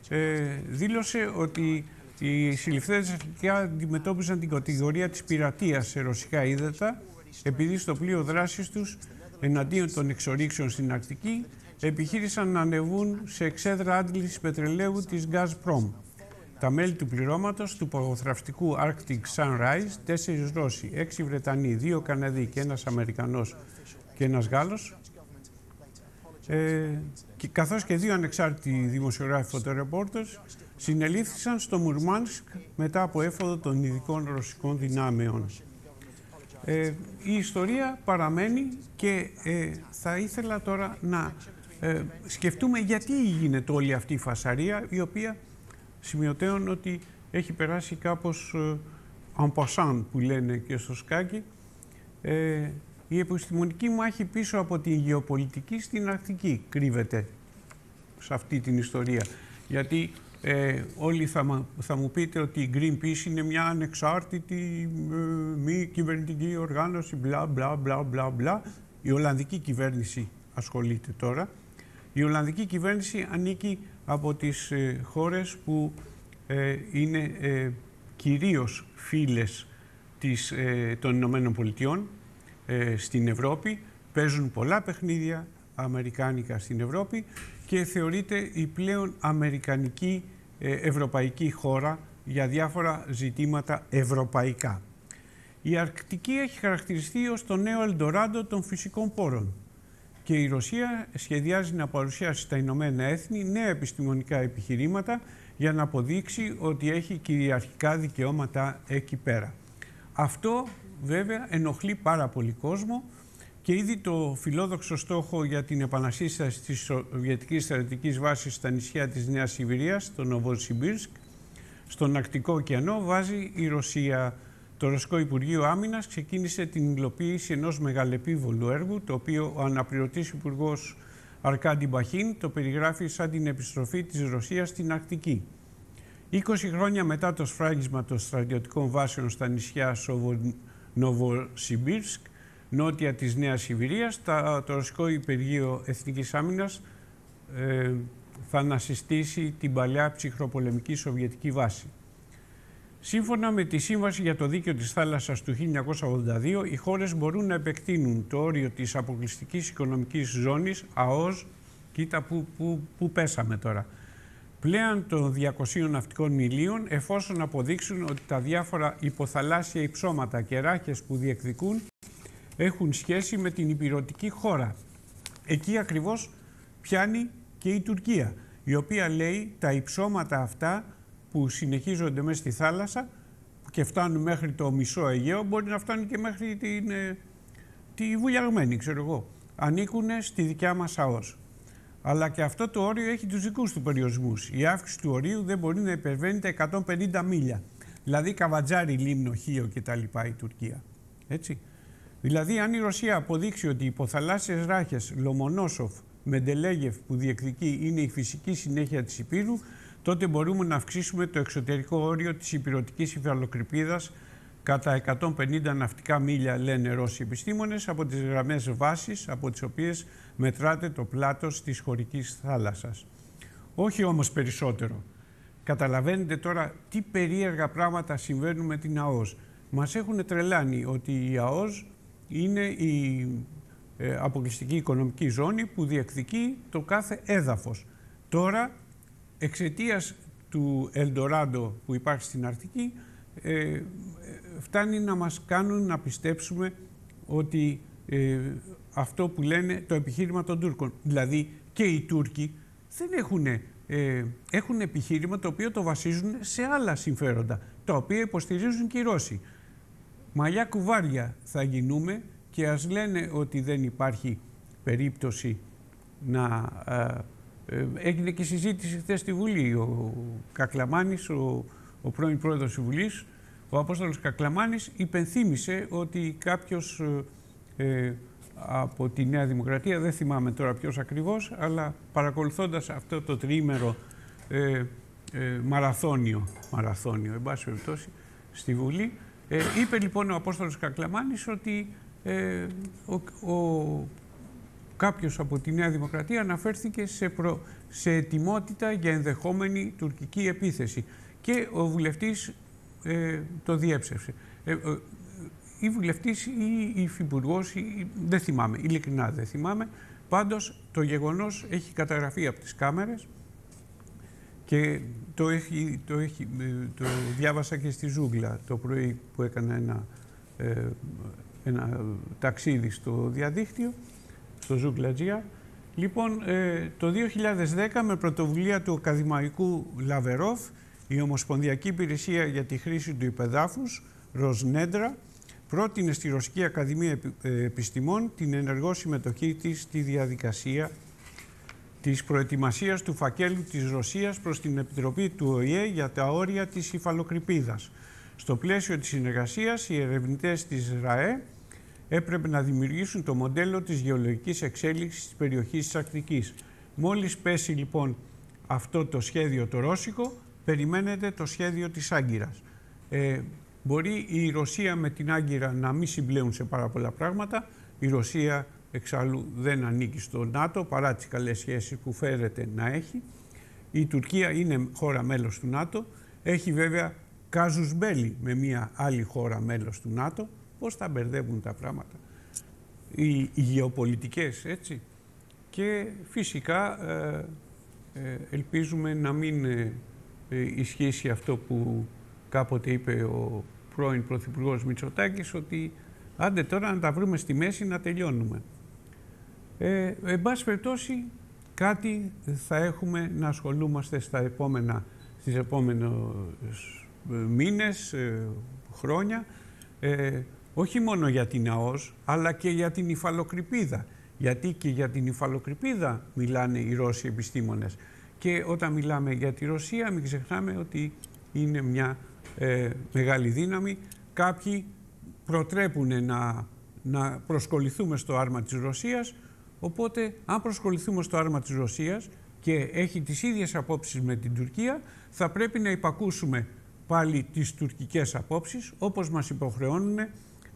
[SPEAKER 1] ε, δήλωσε ότι οι συλληφθέντες αρχικά αντιμετώπιζαν την κατηγορία της πειρατείας σε ρωσικά ύδατα επειδή στο πλοίο δράσης τους εναντίον των εξορίξεων στην Αρκτική επιχείρησαν να ανεβούν σε εξέδρα άντλησης πετρελαίου της Gazprom. Τα μέλη του πληρώματος του παγοθραυστικού Arctic Sunrise, τέσσερις Ρώσοι, έξι Βρετανοί, δύο Καναδοί και ένας Αμερικανός και ένας Γάλλος, ε, και καθώς και δύο ανεξάρτητοι δημοσιογράφοι φωτορεπόρτες συνελήφθησαν στο Μουρμάνσκ μετά από έφοδο των ειδικών ρωσικών δυνάμεων. Ε, η ιστορία παραμένει και ε, θα ήθελα τώρα να ε, σκεφτούμε γιατί γίνεται όλη αυτή η φασαρία η οποία σημειωτέων ότι έχει περάσει κάπως ε, που λένε και στο σκάκι ε, η επιστημονική μάχη πίσω από την γεωπολιτική στην Αρκτική κρύβεται σε αυτή την ιστορία. Γιατί ε, όλοι θα, θα μου πείτε ότι η Greenpeace είναι μια ανεξάρτητη ε, μη κυβερνητική οργάνωση, μπλα μπλα μπλα μπλα μπλα. Η Ολλανδική κυβέρνηση ασχολείται τώρα. Η Ολλανδική κυβέρνηση ανήκει από τις ε, χώρες που ε, είναι ε, κυρίως φίλες της, των Ηνωμένων Πολιτειών ε, στην Ευρώπη. Παίζουν πολλά παιχνίδια αμερικάνικα στην Ευρώπη και θεωρείται η πλέον αμερικανική ε, ευρωπαϊκή χώρα για διάφορα ζητήματα ευρωπαϊκά. Η Αρκτική έχει χαρακτηριστεί ως το νέο Ελντοράντο των φυσικών πόρων και η Ρωσία σχεδιάζει να παρουσιάσει στα Ηνωμένα Έθνη νέα επιστημονικά επιχειρήματα για να αποδείξει ότι έχει κυριαρχικά δικαιώματα εκεί πέρα. Αυτό βέβαια ενοχλεί πάρα πολύ κόσμο και ήδη το φιλόδοξο στόχο για την επανασύσταση της Σοβιετικής στρατιωτικής βάσης στα νησιά της Νέας Σιβηρίας, στο Νοβοσιμπίρσκ, στον Ακτικό ωκεανό, βάζει η Ρωσία. το Ρωσικό Υπουργείο Άμυνας ξεκίνησε την υλοποίηση ενός μεγαλεπίβολου έργου, το οποίο ο αναπληρωτής Υπουργός Αρκάντι Μπαχίν το περιγράφει σαν την επιστροφή της Ρωσίας στην Αρκτική. 20 χρόνια μετά το σφράγισμα των στρατιωτικών βάσεων στα νησιά Νοβοσιμπίρσκ, νότια της Νέας Σιβηρίας, το Ρωσικό Υπεργείο Εθνικής Άμυνας ε, θα ανασυστήσει την παλιά ψυχροπολεμική Σοβιετική βάση. Σύμφωνα με τη Σύμβαση για το Δίκαιο της Θάλασσας του 1982, οι χώρες μπορούν να επεκτείνουν το όριο της αποκλειστικής οικονομικής ζώνης, ΑΟΣ, κοίτα που, που, που πέσαμε τώρα, πλέον των 200 ναυτικών μιλίων, εφόσον αποδείξουν ότι τα διάφορα υποθαλάσσια υψώματα και ράχες που διεκδικούν έχουν σχέση με την υπηρετική χώρα. Εκεί ακριβώς πιάνει και η Τουρκία, η οποία λέει τα υψώματα αυτά που συνεχίζονται μέσα στη θάλασσα και φτάνουν μέχρι το μισό Αιγαίο, μπορεί να φτάνουν και μέχρι την, ε, τη βουλιαγμένη, ξέρω εγώ. Ανήκουν στη δικιά μας ΑΟΣ. Αλλά και αυτό το όριο έχει τους δικούς του περιορισμούς. Η αύξηση του ορίου δεν μπορεί να υπερβαίνει τα 150 μίλια. Δηλαδή Καβατζάρι, Λίμνο, Χίο κτλ. η Τουρκία. Έτσι. Δηλαδή αν η Ρωσία αποδείξει ότι οι υποθαλάσσιες ράχες Λομονόσοφ, Μεντελέγεφ που διεκδικεί είναι η φυσική συνέχεια της Υπήρου, τότε μπορούμε να αυξήσουμε το εξωτερικό όριο της υπηρετικής υφαλοκρηπίδας κατά 150 ναυτικά μίλια, λένε Ρώσοι επιστήμονες, από τις γραμμές βάσης, από τις οποίες μετράται το πλάτος της χωρικής θάλασσας. Όχι όμως περισσότερο. Καταλαβαίνετε τώρα τι περίεργα πράγματα συμβαίνουν με την ΑΟΣ. Μας έχουν τρελάνει ότι η ΑΟΣ είναι η ε, αποκλειστική οικονομική ζώνη που διεκδικεί το κάθε έδαφος. Τώρα εξαιτίας του Ελντοράντο που υπάρχει στην Αρκτική ε, φτάνει να μας κάνουν να πιστέψουμε ότι ε, αυτό που λένε το επιχείρημα των Τούρκων. Δηλαδή και οι Τούρκοι δεν έχουν, ε, έχουν επιχείρημα το οποίο το βασίζουν σε άλλα συμφέροντα, τα οποία υποστηρίζουν και οι Ρώσοι. Μαλλιά κουβάρια θα γινούμε και ας λένε ότι δεν υπάρχει περίπτωση να ε, έγινε και συζήτηση χθες στη Βουλή. Ο Κακλαμάνης, ο, ο πρώην πρόεδρος της Βουλής, ο Απόστολος Κακλαμάνης, υπενθύμησε ότι κάποιος ε, από τη Νέα Δημοκρατία, δεν θυμάμαι τώρα ποιος ακριβώς, αλλά παρακολουθώντας αυτό το τριήμερο ε, ε, μαραθώνιο, μαραθώνιο, εν πάση περιπτώσει, στη Βουλή, ε, είπε λοιπόν ο Απόστολος Κακλαμάνης ότι ο, ο κάποιος από τη Νέα Δημοκρατία αναφέρθηκε σε, προ... σε ετοιμότητα για ενδεχόμενη τουρκική επίθεση. Και ο βουλευτής ε, το διέψευσε. Ε, ε, η βουλευτής ή η υφυπουργός, ή, δεν θυμάμαι, ειλικρινά δεν θυμάμαι, πάντως το γεγονός έχει καταγραφεί από τις κάμερες και το, έχει, το, έχει, ε, το διάβασα και στη Ζούγκλα το πρωί που έκανα ένα, ένα ταξίδι στο διαδίκτυο στο Ζουγκλατζία. Λοιπόν, ε, το 2010 με πρωτοβουλία του Ακαδημαϊκού Λαβερόφ, η Ομοσπονδιακή Υπηρεσία για τη Χρήση του Υπεδάφους, Ροσνέντρα, πρότεινε στη Ρωσική Ακαδημία ε, Επιστημών την ενεργό συμμετοχή της στη διαδικασία της προετοιμασίας του φακέλου της Ρωσίας προς την Επιτροπή του ΟΗΕ για τα όρια της υφαλοκρηπίδας. Στο πλαίσιο της συνεργασίας, οι ερευνητές της ΡΑΕ έπρεπε να δημιουργήσουν το μοντέλο της γεωλογικής εξέλιξης της περιοχής της Ακτικής. Μόλις πέσει λοιπόν αυτό το σχέδιο το ρώσικο, περιμένετε το σχέδιο της Άγκυρας. Ε, μπορεί η Ρωσία με την Άγκυρα να μην συμπλέουν σε πάρα πολλά πράγματα. Η Ρωσία εξάλλου δεν ανήκει στο ΝΑΤΟ παρά τις καλές σχέσεις που φέρεται να έχει. Η Τουρκία είναι χώρα μέλος του ΝΑΤΟ. Έχει βέβαια κάζους μπέλη με μια άλλη χώρα μέλος του ΝΑΤΟ πώς θα μπερδεύουν τα πράγματα. Οι, οι γεωπολιτικές, έτσι. Και φυσικά ε, ε, ελπίζουμε να μην ε, ισχύσει αυτό που κάποτε είπε ο πρώην Πρωθυπουργός Μητσοτάκης, ότι άντε τώρα να τα βρούμε στη μέση να τελειώνουμε. Ε, εν πάση περιπτώσει, κάτι θα έχουμε να ασχολούμαστε στα επόμενα, στις επόμενες μήνες, χρόνια όχι μόνο για την ΑΟΣ, αλλά και για την υφαλοκρηπίδα. Γιατί και για την υφαλοκρηπίδα μιλάνε οι Ρώσοι επιστήμονες. Και όταν μιλάμε για τη Ρωσία, μην ξεχνάμε ότι είναι μια ε, μεγάλη δύναμη. Κάποιοι προτρέπουν να, να προσκοληθούμε στο άρμα της Ρωσίας, οπότε αν προσκοληθούμε στο άρμα της Ρωσίας και έχει τις ίδιες απόψεις με την Τουρκία, θα πρέπει να υπακούσουμε πάλι τις τουρκικές απόψεις, όπως μας υποχρεώνουν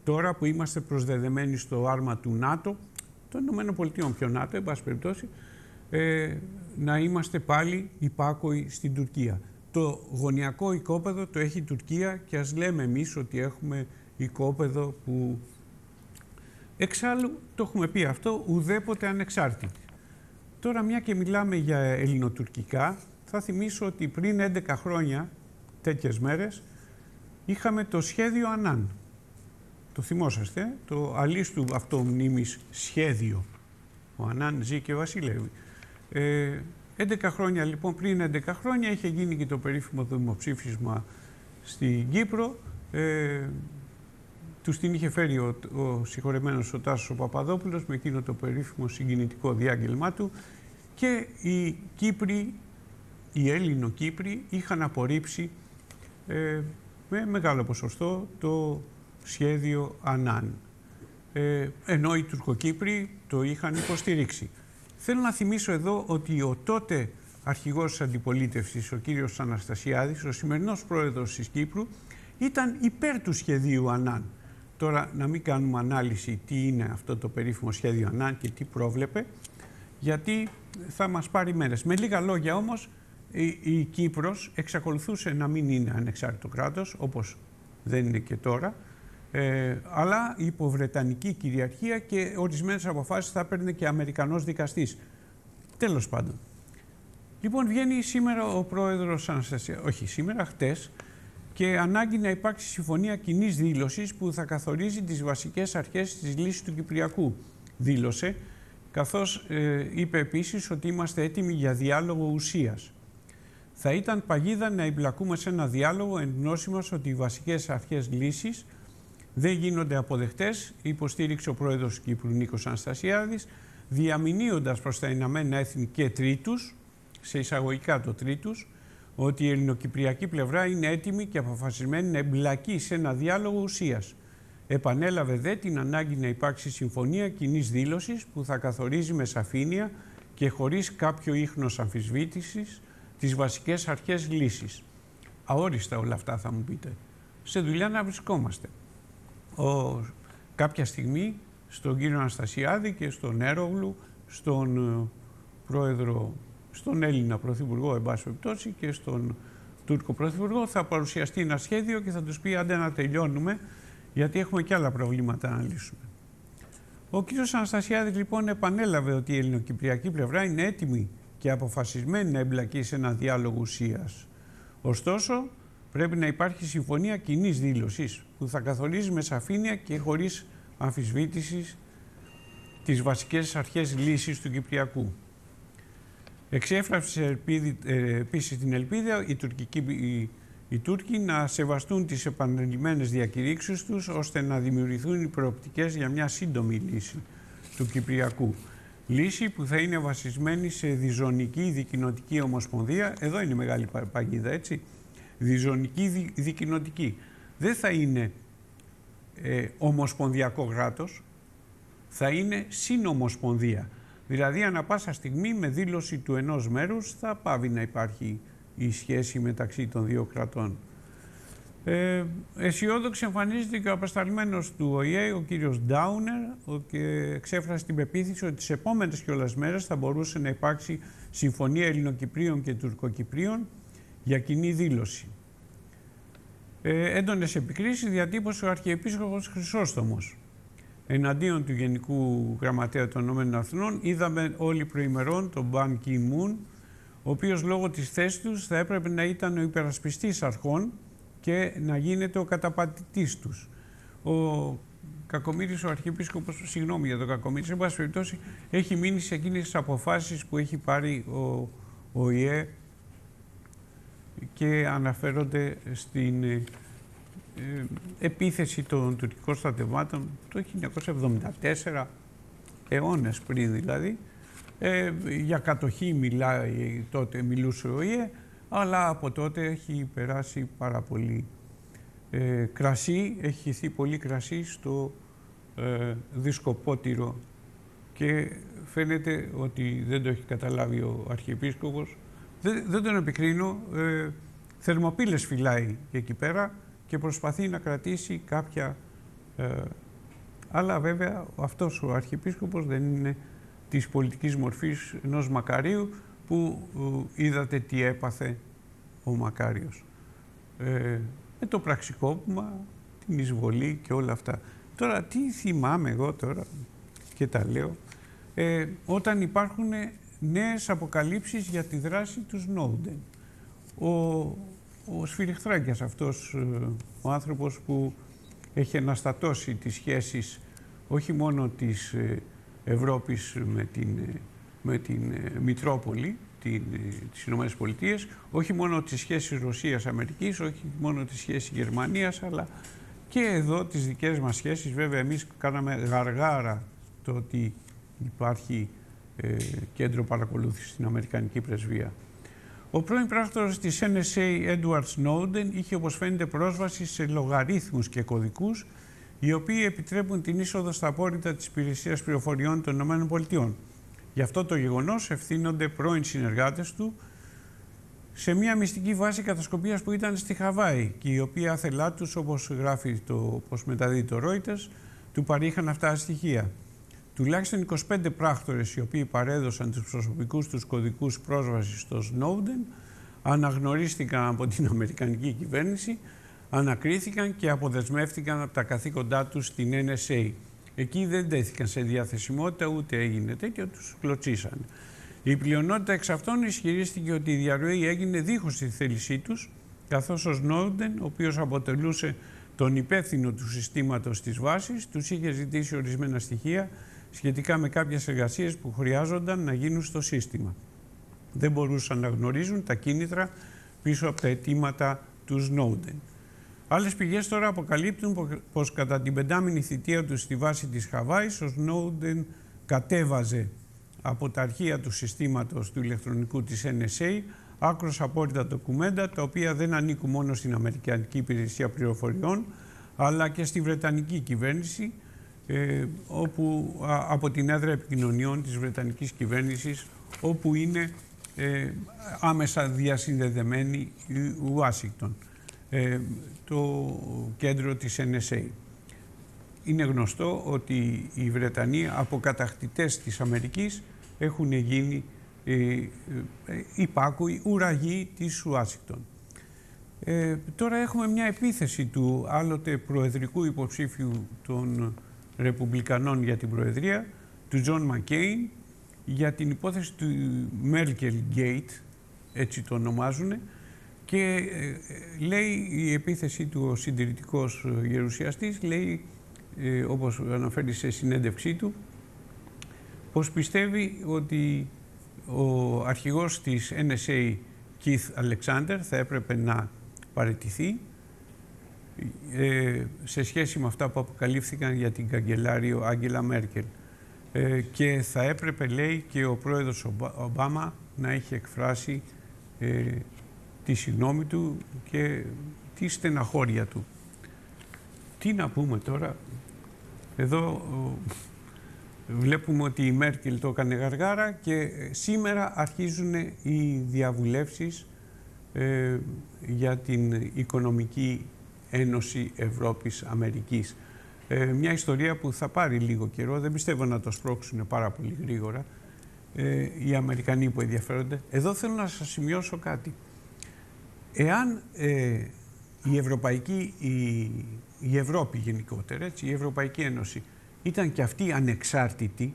[SPEAKER 1] τώρα που είμαστε προσδεδεμένοι στο άρμα του ΝΑΤΟ, των ΗΠΑ πιο ΝΑΤΟ, εν πάση περιπτώσει, ε, να είμαστε πάλι υπάκοοι στην Τουρκία. Το γωνιακό οικόπεδο το έχει η Τουρκία και ας λέμε εμείς ότι έχουμε οικόπεδο που εξάλλου το έχουμε πει αυτό ουδέποτε ανεξάρτητη. Τώρα μια και μιλάμε για ελληνοτουρκικά θα θυμίσω ότι πριν 11 χρόνια τέτοιες μέρες είχαμε το σχέδιο Ανάν. Το θυμόσαστε, το αλίστου αυτό μνήμης σχέδιο. Ο Ανάν ζει και βασιλεύει. Ε, 11 χρόνια λοιπόν, πριν 11 χρόνια είχε γίνει και το περίφημο δημοψήφισμα στην Κύπρο. Ε, τους την είχε φέρει ο, ο συγχωρεμένος ο Τάσος ο Παπαδόπουλος με εκείνο το περίφημο συγκινητικό διάγγελμά του και οι Κύπροι, οι Έλληνο-Κύπροι είχαν απορρίψει ε, με μεγάλο ποσοστό το σχέδιο Ανάν. Ε, ενώ οι Τουρκοκύπροι το είχαν υποστηρίξει. Θέλω να θυμίσω εδώ ότι ο τότε αρχηγός της αντιπολίτευσης, ο κύριος Αναστασιάδης, ο σημερινός πρόεδρος της Κύπρου, ήταν υπέρ του σχεδίου ΑΝΑΝ. Τώρα να μην κάνουμε ανάλυση τι είναι αυτό το περίφημο σχέδιο ΑΝΑΝ και τι πρόβλεπε, γιατί θα μας πάρει μέρες. Με λίγα λόγια όμως, η, η Κύπρος εξακολουθούσε να μην είναι ανεξάρτητο κράτος, όπως δεν είναι και τώρα, ε, αλλά υπό Βρετανική κυριαρχία και ορισμένες αποφάσεις θα έπαιρνε και Αμερικανός δικαστής. Τέλος πάντων. Λοιπόν, βγαίνει σήμερα ο πρόεδρος Αναστασία, όχι σήμερα, χτες, και ανάγκη να υπάρξει συμφωνία κοινή δήλωσης που θα καθορίζει τις βασικές αρχές της λύσης του Κυπριακού. Δήλωσε, καθώς ε, είπε επίσης ότι είμαστε έτοιμοι για διάλογο ουσίας. Θα ήταν παγίδα να εμπλακούμε σε ένα διάλογο εν γνώση μας ότι οι βασικές αρχές λύσης δεν γίνονται αποδεκτές, υποστήριξε ο πρόεδρος του Κύπρου Νίκος Αναστασιάδης, διαμηνύοντας προς τα Ηνωμένα Έθνη και τρίτους, σε εισαγωγικά το τρίτους, ότι η ελληνοκυπριακή πλευρά είναι έτοιμη και αποφασισμένη να εμπλακεί σε ένα διάλογο ουσίας. Επανέλαβε δε την ανάγκη να υπάρξει συμφωνία κοινής δήλωσης που θα καθορίζει με σαφήνεια και χωρίς κάποιο ίχνος αμφισβήτησης τις βασικές αρχές λύσης. Αόριστα όλα αυτά θα μου πείτε. Σε δουλειά να βρισκόμαστε ο, κάποια στιγμή στον κύριο Αναστασιάδη και στον Έρογλου, στον ε, πρόεδρο, στον Έλληνα Πρωθυπουργό, εν πάση περιπτώσει, και στον Τούρκο Πρωθυπουργό, θα παρουσιαστεί ένα σχέδιο και θα τους πει άντε να τελειώνουμε, γιατί έχουμε και άλλα προβλήματα να λύσουμε. Ο κύριος Αναστασιάδης λοιπόν επανέλαβε ότι η ελληνοκυπριακή πλευρά είναι έτοιμη και αποφασισμένη να εμπλακεί σε ένα διάλογο ουσίας. Ωστόσο, πρέπει να υπάρχει συμφωνία κοινής δήλωσης που θα καθορίζει με σαφήνεια και χωρίς αμφισβήτησης τις βασικές αρχές λύσης του Κυπριακού. Εξέφραψε ε, επίσης την ελπίδα οι, τουρκικοί, οι, οι Τούρκοι να σεβαστούν τις επανελειμμένες διακηρύξεις τους ώστε να δημιουργηθούν οι προοπτικές για μια σύντομη λύση του Κυπριακού. Λύση που θα είναι βασισμένη σε διζωνική δικοινοτική ομοσπονδία. Εδώ είναι η μεγάλη παγίδα, έτσι διζωνική δικοινοτική. Δεν θα είναι ε, ομοσπονδιακό κράτος, θα είναι συνομοσπονδία. Δηλαδή, ανα πάσα στιγμή με δήλωση του ενός μέρους θα πάβει να υπάρχει η σχέση μεταξύ των δύο κρατών. Ε, αισιόδοξη εμφανίζεται και ο απεσταλμένος του ΟΗΕ, ο κύριος Ντάουνερ, και εξέφρασε την πεποίθηση ότι τις επόμενες κιόλας μέρες θα μπορούσε να υπάρξει συμφωνία Ελληνοκυπρίων και Τουρκοκυπρίων για κοινή δήλωση. Ε, έντονες επικρίσεις διατύπωσε ο Αρχιεπίσκοπος Χρυσόστομος. Εναντίον του Γενικού Γραμματέα των ΗΠΑ είδαμε όλοι προημερών τον Μπαν Κι Μουν, ο οποίος λόγω της θέσης τους θα έπρεπε να ήταν ο υπερασπιστής αρχών και να γίνεται ο καταπατητής τους. Ο Κακομύρης, ο Αρχιεπίσκοπος, συγγνώμη για τον Κακομύρη, σε πάση περιπτώσει, έχει μείνει σε εκείνες τις αποφάσεις που έχει πάρει ο, ο ΙΕ και αναφέρονται στην ε, ε, επίθεση των τουρκικών στρατευμάτων το 1974, αιώνες πριν δηλαδή. Ε, για κατοχή μιλάει τότε, μιλούσε ο ΙΕ, αλλά από τότε έχει περάσει πάρα πολύ Ε, κρασί, έχει χυθεί πολύ κρασί στο ε, δισκοπότηρο και φαίνεται ότι δεν το έχει καταλάβει ο Αρχιεπίσκοπος. Δεν, δεν τον επικρίνω. Ε, θερμοπύλες φυλάει εκεί πέρα και προσπαθεί να κρατήσει κάποια... Ε, αλλά βέβαια αυτός ο Αρχιεπίσκοπος δεν είναι της πολιτικής μορφής ενός Μακαρίου που ε, είδατε τι έπαθε ο Μακάριος. Ε, με το πραξικόπημα, την εισβολή και όλα αυτά. Τώρα τι θυμάμαι εγώ τώρα και τα λέω, ε, όταν υπάρχουν νέες αποκαλύψεις για τη δράση τους Σνόουντεν. Ο, ο Σφυριχτράκιας αυτός ε, ο άνθρωπος που έχει αναστατώσει τις σχέσεις όχι μόνο της ε, Ευρώπης με την, ε, με την Μητρόπολη, την, τις Ηνωμένες Πολιτείες, όχι μόνο τις σχέσεις Ρωσίας-Αμερικής, όχι μόνο τις σχέσεις Γερμανίας, αλλά και εδώ τις δικές μας σχέσεις. Βέβαια, εμείς κάναμε γαργάρα το ότι υπάρχει ε, κέντρο παρακολούθησης στην Αμερικανική Πρεσβεία. Ο πρώην πράκτορας της NSA, Edward Snowden, είχε όπως φαίνεται πρόσβαση σε λογαρίθμους και κωδικούς οι οποίοι επιτρέπουν την είσοδο στα απόρριτα της υπηρεσίας πληροφοριών των ΗΠΑ. Γι' αυτό το γεγονός ευθύνονται πρώην συνεργάτες του σε μια μυστική βάση κατασκοπίας που ήταν στη Χαβάη και η οποία άθελά τους, όπως γράφει το, όπως μεταδίδει το Reuters, του παρήχαν αυτά τα στοιχεία. Τουλάχιστον 25 πράκτορες οι οποίοι παρέδωσαν τους προσωπικούς τους κωδικούς πρόσβασης στο Snowden αναγνωρίστηκαν από την Αμερικανική κυβέρνηση, ανακρίθηκαν και αποδεσμεύτηκαν από τα καθήκοντά τους στην NSA. Εκεί δεν τέθηκαν σε διαθεσιμότητα ούτε έγινε τέτοιο, τους κλωτσίσαν. Η πλειονότητα εξ αυτών ισχυρίστηκε ότι η διαρροή έγινε δίχως τη θέλησή τους, καθώς ο Σνόντεν, ο οποίος αποτελούσε τον υπεύθυνο του συστήματος της βάσης, τους είχε ζητήσει ορισμένα στοιχεία σχετικά με κάποιες εργασίες που χρειάζονταν να γίνουν στο σύστημα. Δεν μπορούσαν να γνωρίζουν τα κίνητρα πίσω από τα αιτήματα τους Σνόντεν. Άλλες πηγές τώρα αποκαλύπτουν πως κατά την πεντάμινη θητεία τους στη βάση της Χαβάης ο Σνόντεν κατέβαζε από τα αρχεία του συστήματος του ηλεκτρονικού της NSA άκρος απόρριτα ντοκουμέντα τα οποία δεν ανήκουν μόνο στην Αμερικανική Υπηρεσία Πληροφοριών αλλά και στη Βρετανική κυβέρνηση ε, όπου, από την έδρα επικοινωνιών της Βρετανικής κυβέρνησης όπου είναι ε, άμεσα διασυνδεδεμένη η Ουάσιγκτον, ε, το κέντρο της NSA. Είναι γνωστό ότι οι Βρετανοί αποκατακτητές της Αμερικής έχουν γίνει ε, ε, υπάκουοι ουραγοί της Ουάσιγκτον. Ε, τώρα έχουμε μια επίθεση του άλλοτε προεδρικού υποψήφιου των Ρεπουμπλικανών για την Προεδρία, του Τζον Μακέιν, για την υπόθεση του Μέρκελ Γκέιτ, έτσι το ονομάζουν, και ε, λέει η επίθεση του ο συντηρητικός γερουσιαστής, λέει, ε, όπως αναφέρει σε συνέντευξή του, πως πιστεύει ότι ο αρχηγός της NSA, Keith Alexander, θα έπρεπε να παραιτηθεί ε, σε σχέση με αυτά που αποκαλύφθηκαν για την καγκελάριο Άγγελα Μέρκελ. Ε, και θα έπρεπε, λέει, και ο πρόεδρος Ομπάμα να έχει εκφράσει ε, τη συγνώμη του και τη στεναχώρια του. Τι να πούμε τώρα, εδώ βλέπουμε ότι η Μέρκελ το έκανε γαργάρα και σήμερα αρχίζουν οι διαβουλεύσεις για την οικονομική Ένωση Ευρώπης Αμερικής. Ε, μια ιστορία που θα πάρει λίγο καιρό, δεν πιστεύω να το σπρώξουν πάρα πολύ γρήγορα ε, οι Αμερικανοί που ενδιαφέρονται. Εδώ θέλω να σας σημειώσω κάτι. Εάν ε, η Ευρωπαϊκή, η, η Ευρώπη γενικότερα, έτσι, η Ευρωπαϊκή Ένωση ήταν και αυτή ανεξάρτητη,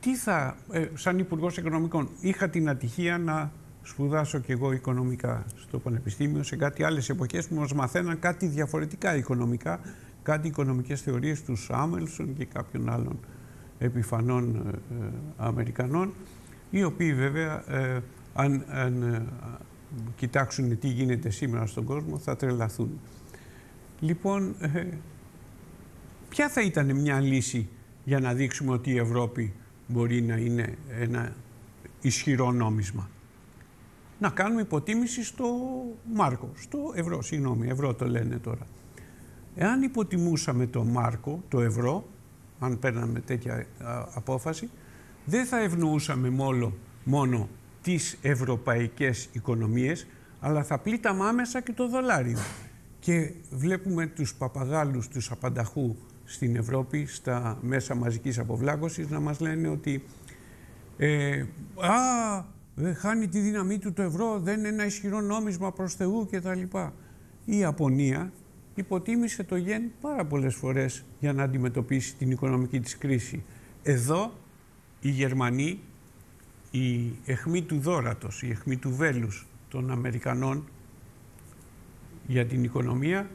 [SPEAKER 1] τι θα, ε, σαν Υπουργός Οικονομικών, είχα την ατυχία να σπουδάσω και εγώ οικονομικά στο Πανεπιστήμιο σε κάτι άλλες εποχές που μας μαθαίναν κάτι διαφορετικά οικονομικά, κάτι οικονομικές θεωρίες του Σάμελσον και κάποιων άλλων επιφανών ε, ε, Αμερικανών, οι οποίοι βέβαια ε, αν, αν κοιτάξουν τι γίνεται σήμερα στον κόσμο θα τρελαθούν. Λοιπόν, ποια θα ήταν μια λύση για να δείξουμε ότι η Ευρώπη μπορεί να είναι ένα ισχυρό νόμισμα; Να κάνουμε υποτίμηση στο Μάρκο, στο ευρώ, συγγνώμη, ευρώ το λένε τώρα. Εάν υποτιμούσαμε το Μάρκο, το ευρώ, αν παίρναμε τέτοια απόφαση, δεν θα ευνοούσαμε μόνο, μόνο τις ευρωπαϊκές οικονομίες, αλλά θα πλήταμε άμεσα και το δολάριο. Και βλέπουμε τους παπαγάλους, τους απανταχού στην Ευρώπη, στα μέσα μαζικής αποβλάγωσης, να μας λένε ότι ε, «Α, ε, χάνει τη δύναμή του το ευρώ, δεν είναι ένα ισχυρό νόμισμα προς Θεού» κτλ. Η Ιαπωνία υποτίμησε το γεν πάρα πολλές φορές για να αντιμετωπίσει την οικονομική της κρίση. Εδώ οι Γερμανοί, η εχμή του δόρατος, η εχμή του βέλους των Αμερικανών για την οικονομία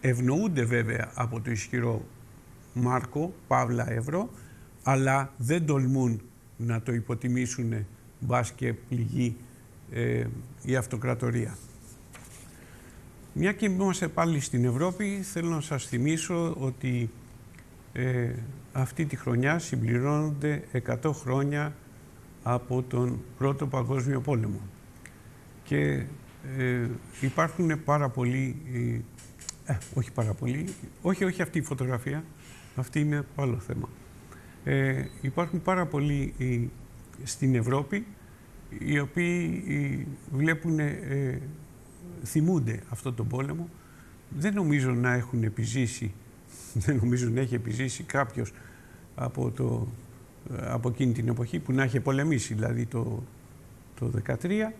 [SPEAKER 1] ευνοούνται βέβαια από το ισχυρό μάρκο, παύλα ευρώ, αλλά δεν τολμούν να το υποτιμήσουν μπας και πληγεί ε, η αυτοκρατορία. Μια και είμαστε πάλι στην Ευρώπη, θέλω να σας θυμίσω ότι ε, αυτή τη χρονιά συμπληρώνονται 100 χρόνια από τον Πρώτο Παγκόσμιο Πόλεμο. Και ε, υπάρχουν πάρα πολλοί, ε, όχι πάρα πολλοί, όχι, όχι αυτή η φωτογραφία, αυτή είναι άλλο θέμα. Ε, υπάρχουν πάρα πολλοί στην Ευρώπη οι οποίοι βλέπουν θυμούνται αυτό τον πόλεμο. Δεν νομίζω να έχουν επιζήσει, *laughs* δεν νομίζω να έχει επιζήσει κάποιος από, το, από εκείνη την εποχή που να έχει πολεμήσει, δηλαδή το, το 13.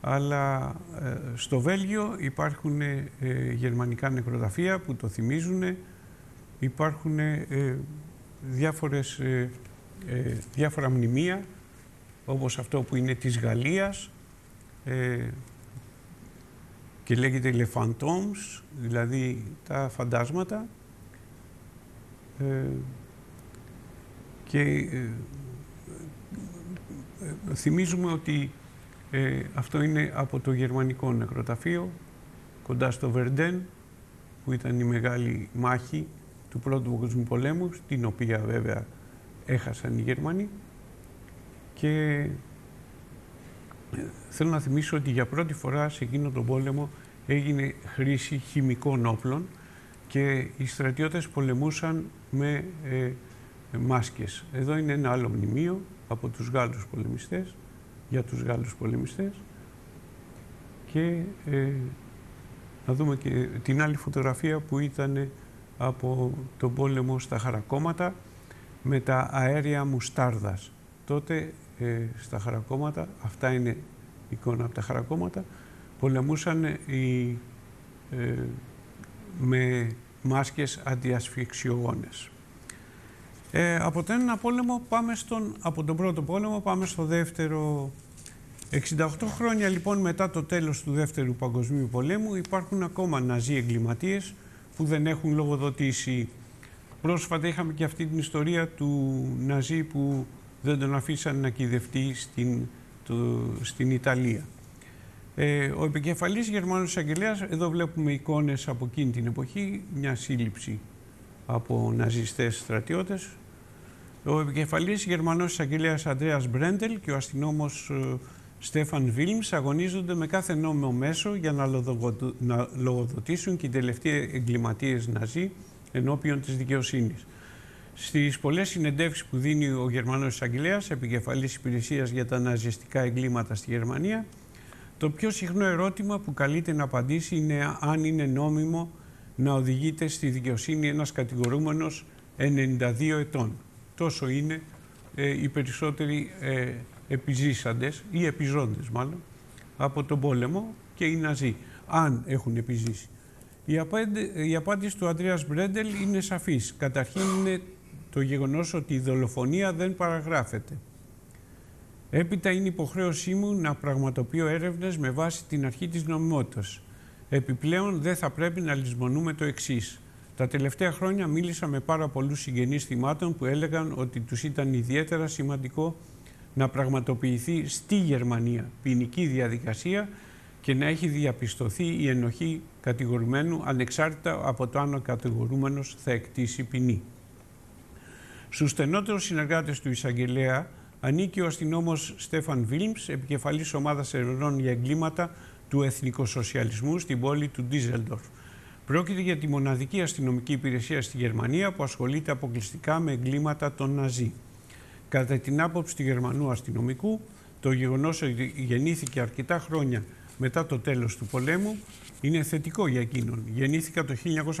[SPEAKER 1] Αλλά ε, στο Βέλγιο υπάρχουν ε, γερμανικά νεκροταφεία που το θυμίζουν. Υπάρχουν ε, διάφορες, διάφορα μνημεία, όπως αυτό που είναι της Γαλλίας, και λέγεται Le Phantoms, δηλαδή τα φαντάσματα. Ε, και ε, ε, θυμίζουμε ότι αυτό είναι από το γερμανικό νεκροταφείο, κοντά στο Βερντέν, που ήταν η μεγάλη μάχη του Πρώτου Παγκοσμίου Πολέμου, την οποία βέβαια έχασαν οι Γερμανοί. Και θέλω να θυμίσω ότι για πρώτη φορά σε εκείνο τον πόλεμο έγινε χρήση χημικών όπλων και οι στρατιώτες πολεμούσαν με ε, μάσκες. Εδώ είναι ένα άλλο μνημείο από τους Γάλλους πολεμιστές, για τους Γάλλους πολεμιστές και ε, να δούμε και την άλλη φωτογραφία που ήταν από τον πόλεμο στα χαρακόμματα με τα αέρια μουστάρδας. Τότε ε, στα χαρακόμματα, αυτά είναι εικόνα από τα χαρακόμματα, πολεμούσαν οι, ε, με μάσκες αντιασφυξιογόνες. Ε, από τον ένα πόλεμο πάμε στον, από τον πρώτο πόλεμο πάμε στο δεύτερο. 68 χρόνια λοιπόν μετά το τέλος του δεύτερου παγκοσμίου πολέμου υπάρχουν ακόμα ναζί εγκληματίες που δεν έχουν λογοδοτήσει. Πρόσφατα είχαμε και αυτή την ιστορία του ναζί που δεν τον αφήσαν να κυδευτεί στην, στην Ιταλία. Ε, ο επικεφαλής Γερμανός Εισαγγελέας, εδώ βλέπουμε εικόνες από εκείνη την εποχή, μια σύλληψη από ναζιστές στρατιώτες. Ο επικεφαλής Γερμανός Εισαγγελέας Αντρέας Μπρέντελ και ο αστυνόμος ε, Στέφαν Βίλμς αγωνίζονται με κάθε νόμιμο μέσο για να, να λογοδοτήσουν και οι τελευταίοι εγκληματίες ναζί ενώπιον της δικαιοσύνης. Στις πολλές συνεντεύξεις που δίνει ο Γερμανός Εισαγγελέας, επικεφαλής υπηρεσίας για τα ναζιστικά εγκλήματα στη Γερμανία, το πιο συχνό ερώτημα που καλείται να απαντήσει είναι αν είναι νόμιμο να οδηγείται στη δικαιοσύνη ένας κατηγορούμενος 92 ετών. Τόσο είναι ε, οι περισσότεροι ε, επιζήσαντες ή επιζώντες μάλλον από τον πόλεμο και οι Ναζί, αν έχουν επιζήσει. Η, απάντη, η απάντηση του Αντρέας Μπρέντελ είναι σαφής. Καταρχήν είναι το γεγονός ότι η δολοφονία δεν παραγράφεται. Έπειτα είναι υποχρέωσή μου να πραγματοποιώ έρευνες με βάση την αρχή της νομιμότητας. Επιπλέον δεν θα πρέπει να λησμονούμε το εξής. Τα τελευταία χρόνια μίλησα με πάρα πολλούς συγγενείς θυμάτων που έλεγαν ότι τους ήταν ιδιαίτερα σημαντικό να πραγματοποιηθεί στη Γερμανία ποινική διαδικασία και να έχει διαπιστωθεί η ενοχή κατηγορουμένου ανεξάρτητα από το αν ο κατηγορούμενος θα εκτίσει ποινή. Στους στενότερους συνεργάτες του εισαγγελέα ανήκει ο αστυνόμος Στέφαν Βίλμς, επικεφαλής ομάδας ερευνών για εγκλήματα του εθνικοσοσιαλισμού στην πόλη του Ντίζελντορφ. Πρόκειται για τη μοναδική αστυνομική υπηρεσία στη Γερμανία που ασχολείται αποκλειστικά με εγκλήματα των Ναζί. Κατά την άποψη του Γερμανού αστυνομικού, το γεγονός ότι γεννήθηκε αρκετά χρόνια μετά το τέλος του πολέμου είναι θετικό για εκείνον. Γεννήθηκα το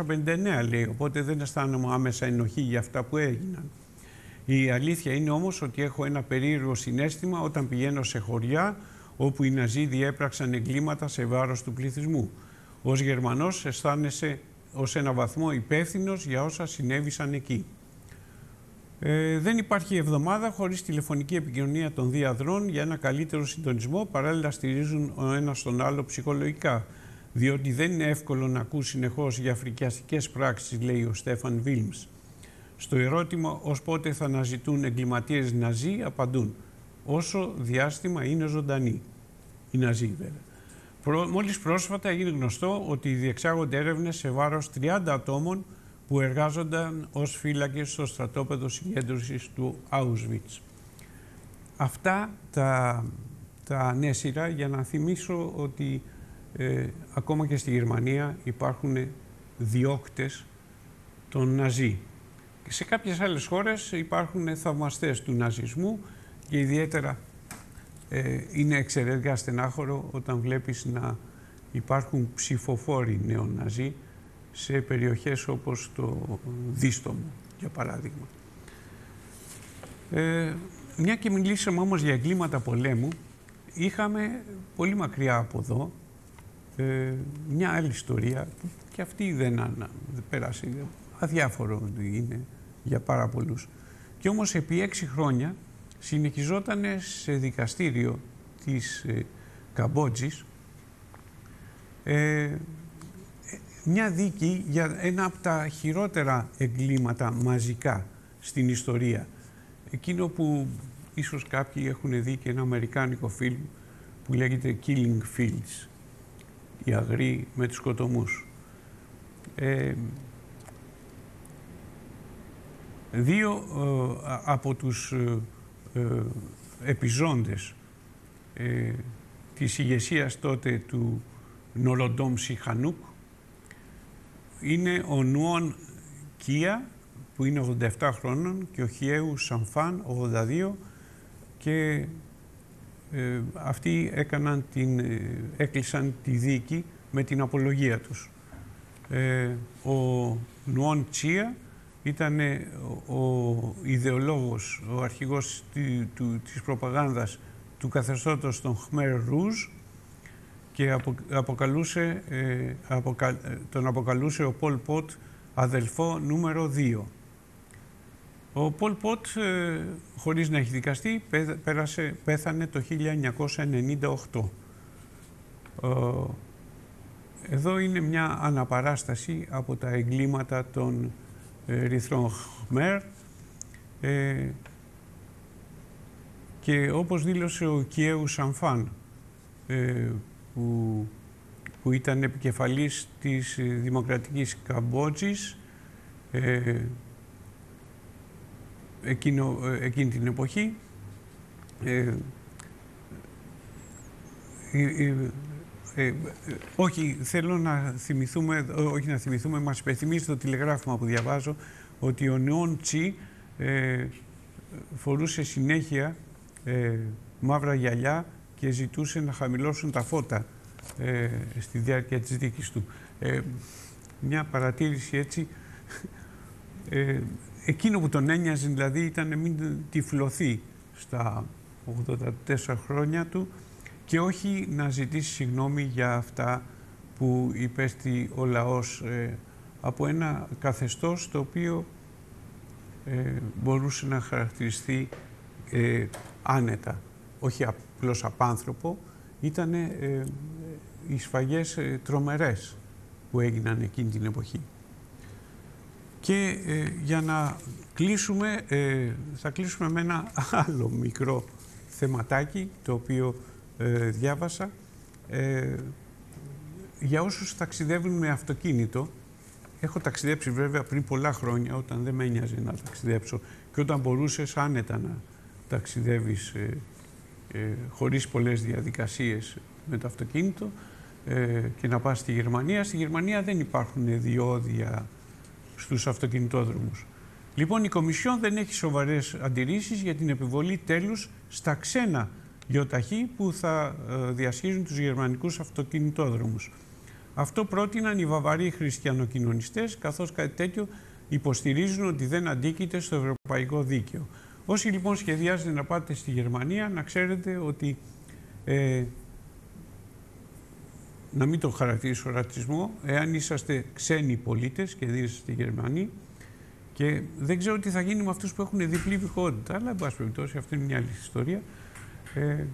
[SPEAKER 1] 1959 λέει, οπότε δεν αισθάνομαι άμεσα ενοχή για αυτά που έγιναν. Η αλήθεια είναι όμως ότι έχω ένα περίεργο συνέστημα όταν πηγαίνω σε χωριά όπου οι Ναζί διέπραξαν εγκλήματα σε βάρος του πληθυσμού. Ως Γερμανός αισθάνεσαι ως ένα βαθμό υπεύθυνος για όσα συνέβησαν εκεί. Ε, δεν υπάρχει εβδομάδα χωρίς τηλεφωνική επικοινωνία των διαδρών για ένα καλύτερο συντονισμό, παράλληλα στηρίζουν ο ένας τον άλλο ψυχολογικά, διότι δεν είναι εύκολο να ακούς συνεχώς για φρικιαστικές πράξεις, λέει ο Στέφαν Βίλμς. Στο ερώτημα ως πότε θα αναζητούν εγκληματίες Ναζί, απαντούν όσο διάστημα είναι ζωντανοί. Οι Ναζί βέβαια. Προ, μόλις πρόσφατα έγινε γνωστό ότι διεξάγονται έρευνες σε βάρος 30 ατόμων που εργάζονταν ως φύλακες στο στρατόπεδο συγκέντρωσης του Auschwitz. Αυτά τα, τα ανέσυρα για να θυμίσω ότι ε, ακόμα και στη Γερμανία υπάρχουν διώκτες των Ναζί. Και σε κάποιες άλλες χώρες υπάρχουν θαυμαστές του ναζισμού και ιδιαίτερα ε, είναι εξαιρετικά στενάχωρο όταν βλέπεις να υπάρχουν ψηφοφόροι νεοναζί σε περιοχές όπως το Δίστομο, για παράδειγμα. Ε, μια και μιλήσαμε όμως για εγκλήματα πολέμου, είχαμε πολύ μακριά από εδώ ε, μια άλλη ιστορία που και αυτή δεν, ανα, δεν πέρασε, αδιάφορο είναι για πάρα πολλούς. Και όμως επί έξι χρόνια συνεχιζόταν σε δικαστήριο της ε, Καμπότζης ε, μια δίκη για ένα από τα χειρότερα εγκλήματα μαζικά στην ιστορία. Εκείνο που ίσως κάποιοι έχουν δει και ένα αμερικάνικο φιλμ που λέγεται Killing Fields, η αγρή με τους σκοτωμούς. Ε, δύο ε, από τους ε, ε, επιζώντες ε, της ηγεσίας τότε του Νοροντόμ Σιχανούκ είναι ο Νουόν Κία που είναι 87 χρόνων και ο Χιέου Σαμφάν 82 και ε, αυτοί έκαναν την, ε, έκλεισαν τη δίκη με την απολογία τους. Ε, ο Νουόν Τσία ήταν ο ιδεολόγος, ο αρχηγός του, της προπαγάνδας του καθεστώτος των Χμέρ Ρούζ και αποκαλούσε, ε, τον αποκαλούσε ο Πολ Πότ αδελφό νούμερο 2. Ο Πολ Πότ, ε, χωρίς να έχει δικαστεί, πέρασε, πέθανε το 1998. Εδώ είναι μια αναπαράσταση από τα εγκλήματα των Ερυθρών Χμέρ ε, και όπως δήλωσε ο Κιέου Σαμφάν ε, που, που ήταν επικεφαλής της Δημοκρατικής Καμπότζης ε, εκείνο, εκείνη την εποχή. Ε, όχι, θέλω να θυμηθούμε, όχι να θυμηθούμε, μας υπενθυμίζει το τηλεγράφημα που διαβάζω ότι ο Νεόν Τσι ε, φορούσε συνέχεια ε, μαύρα γυαλιά και ζητούσε να χαμηλώσουν τα φώτα ε, στη διάρκεια της δίκης του. Ε, μια παρατήρηση έτσι, ε, εκείνο που τον ένοιαζε δηλαδή ήταν να μην τυφλωθεί στα 84 χρόνια του και όχι να ζητήσει συγγνώμη για αυτά που υπέστη ο λαός ε, από ένα καθεστώς το οποίο ε, μπορούσε να χαρακτηριστεί ε, άνετα, όχι απλώς απάνθρωπο, ήταν ε, οι σφαγές τρομερές που έγιναν εκείνη την εποχή. Και για να κλείσουμε, θα κλείσουμε με ένα *laughs* άλλο μικρό θεματάκι, το οποίο ε, διάβασα ε, για όσους ταξιδεύουν με αυτοκίνητο έχω ταξιδέψει βέβαια πριν πολλά χρόνια όταν δεν με ένοιαζε να ταξιδέψω και όταν μπορούσες άνετα να ταξιδεύεις ε, ε, χωρίς πολλές διαδικασίες με το αυτοκίνητο ε, και να πας στη Γερμανία. Στη Γερμανία δεν υπάρχουν διόδια στους αυτοκινητόδρομους. Λοιπόν, η Κομισιόν δεν έχει σοβαρές αντιρρήσεις για την επιβολή τέλους στα ξένα γιοταχή που θα ε, διασχίζουν τους γερμανικούς αυτοκινητόδρομους. Αυτό πρότειναν οι βαβαροί χριστιανοκοινωνιστές, καθώς κάτι τέτοιο υποστηρίζουν ότι δεν αντίκειται στο ευρωπαϊκό δίκαιο. Όσοι λοιπόν σχεδιάζετε να πάτε στη Γερμανία, να ξέρετε ότι ε, να μην το χαρακτηρίσω ρατσισμό, εάν είσαστε ξένοι πολίτες και δεν είστε Γερμανοί και δεν ξέρω τι θα γίνει με αυτούς που έχουν διπλή υπηκότητα, αλλά εν πάση περιπτώσει αυτή είναι μια άλλη ιστορία, ε,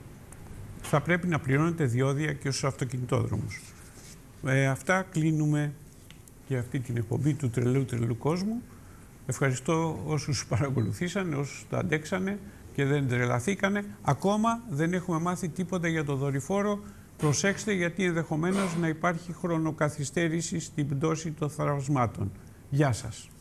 [SPEAKER 1] θα πρέπει να πληρώνετε διόδια και στους αυτοκινητόδρομους. Ε, αυτά κλείνουμε και αυτή την εκπομπή του τρελού τρελού κόσμου. Ευχαριστώ όσους παρακολουθήσαν, όσους τα αντέξανε και δεν τρελαθήκανε. Ακόμα δεν έχουμε μάθει τίποτα για το δορυφόρο. Προσέξτε γιατί ενδεχομένως να υπάρχει χρονοκαθυστέρηση στην πτώση των θραυσμάτων. Γεια σας.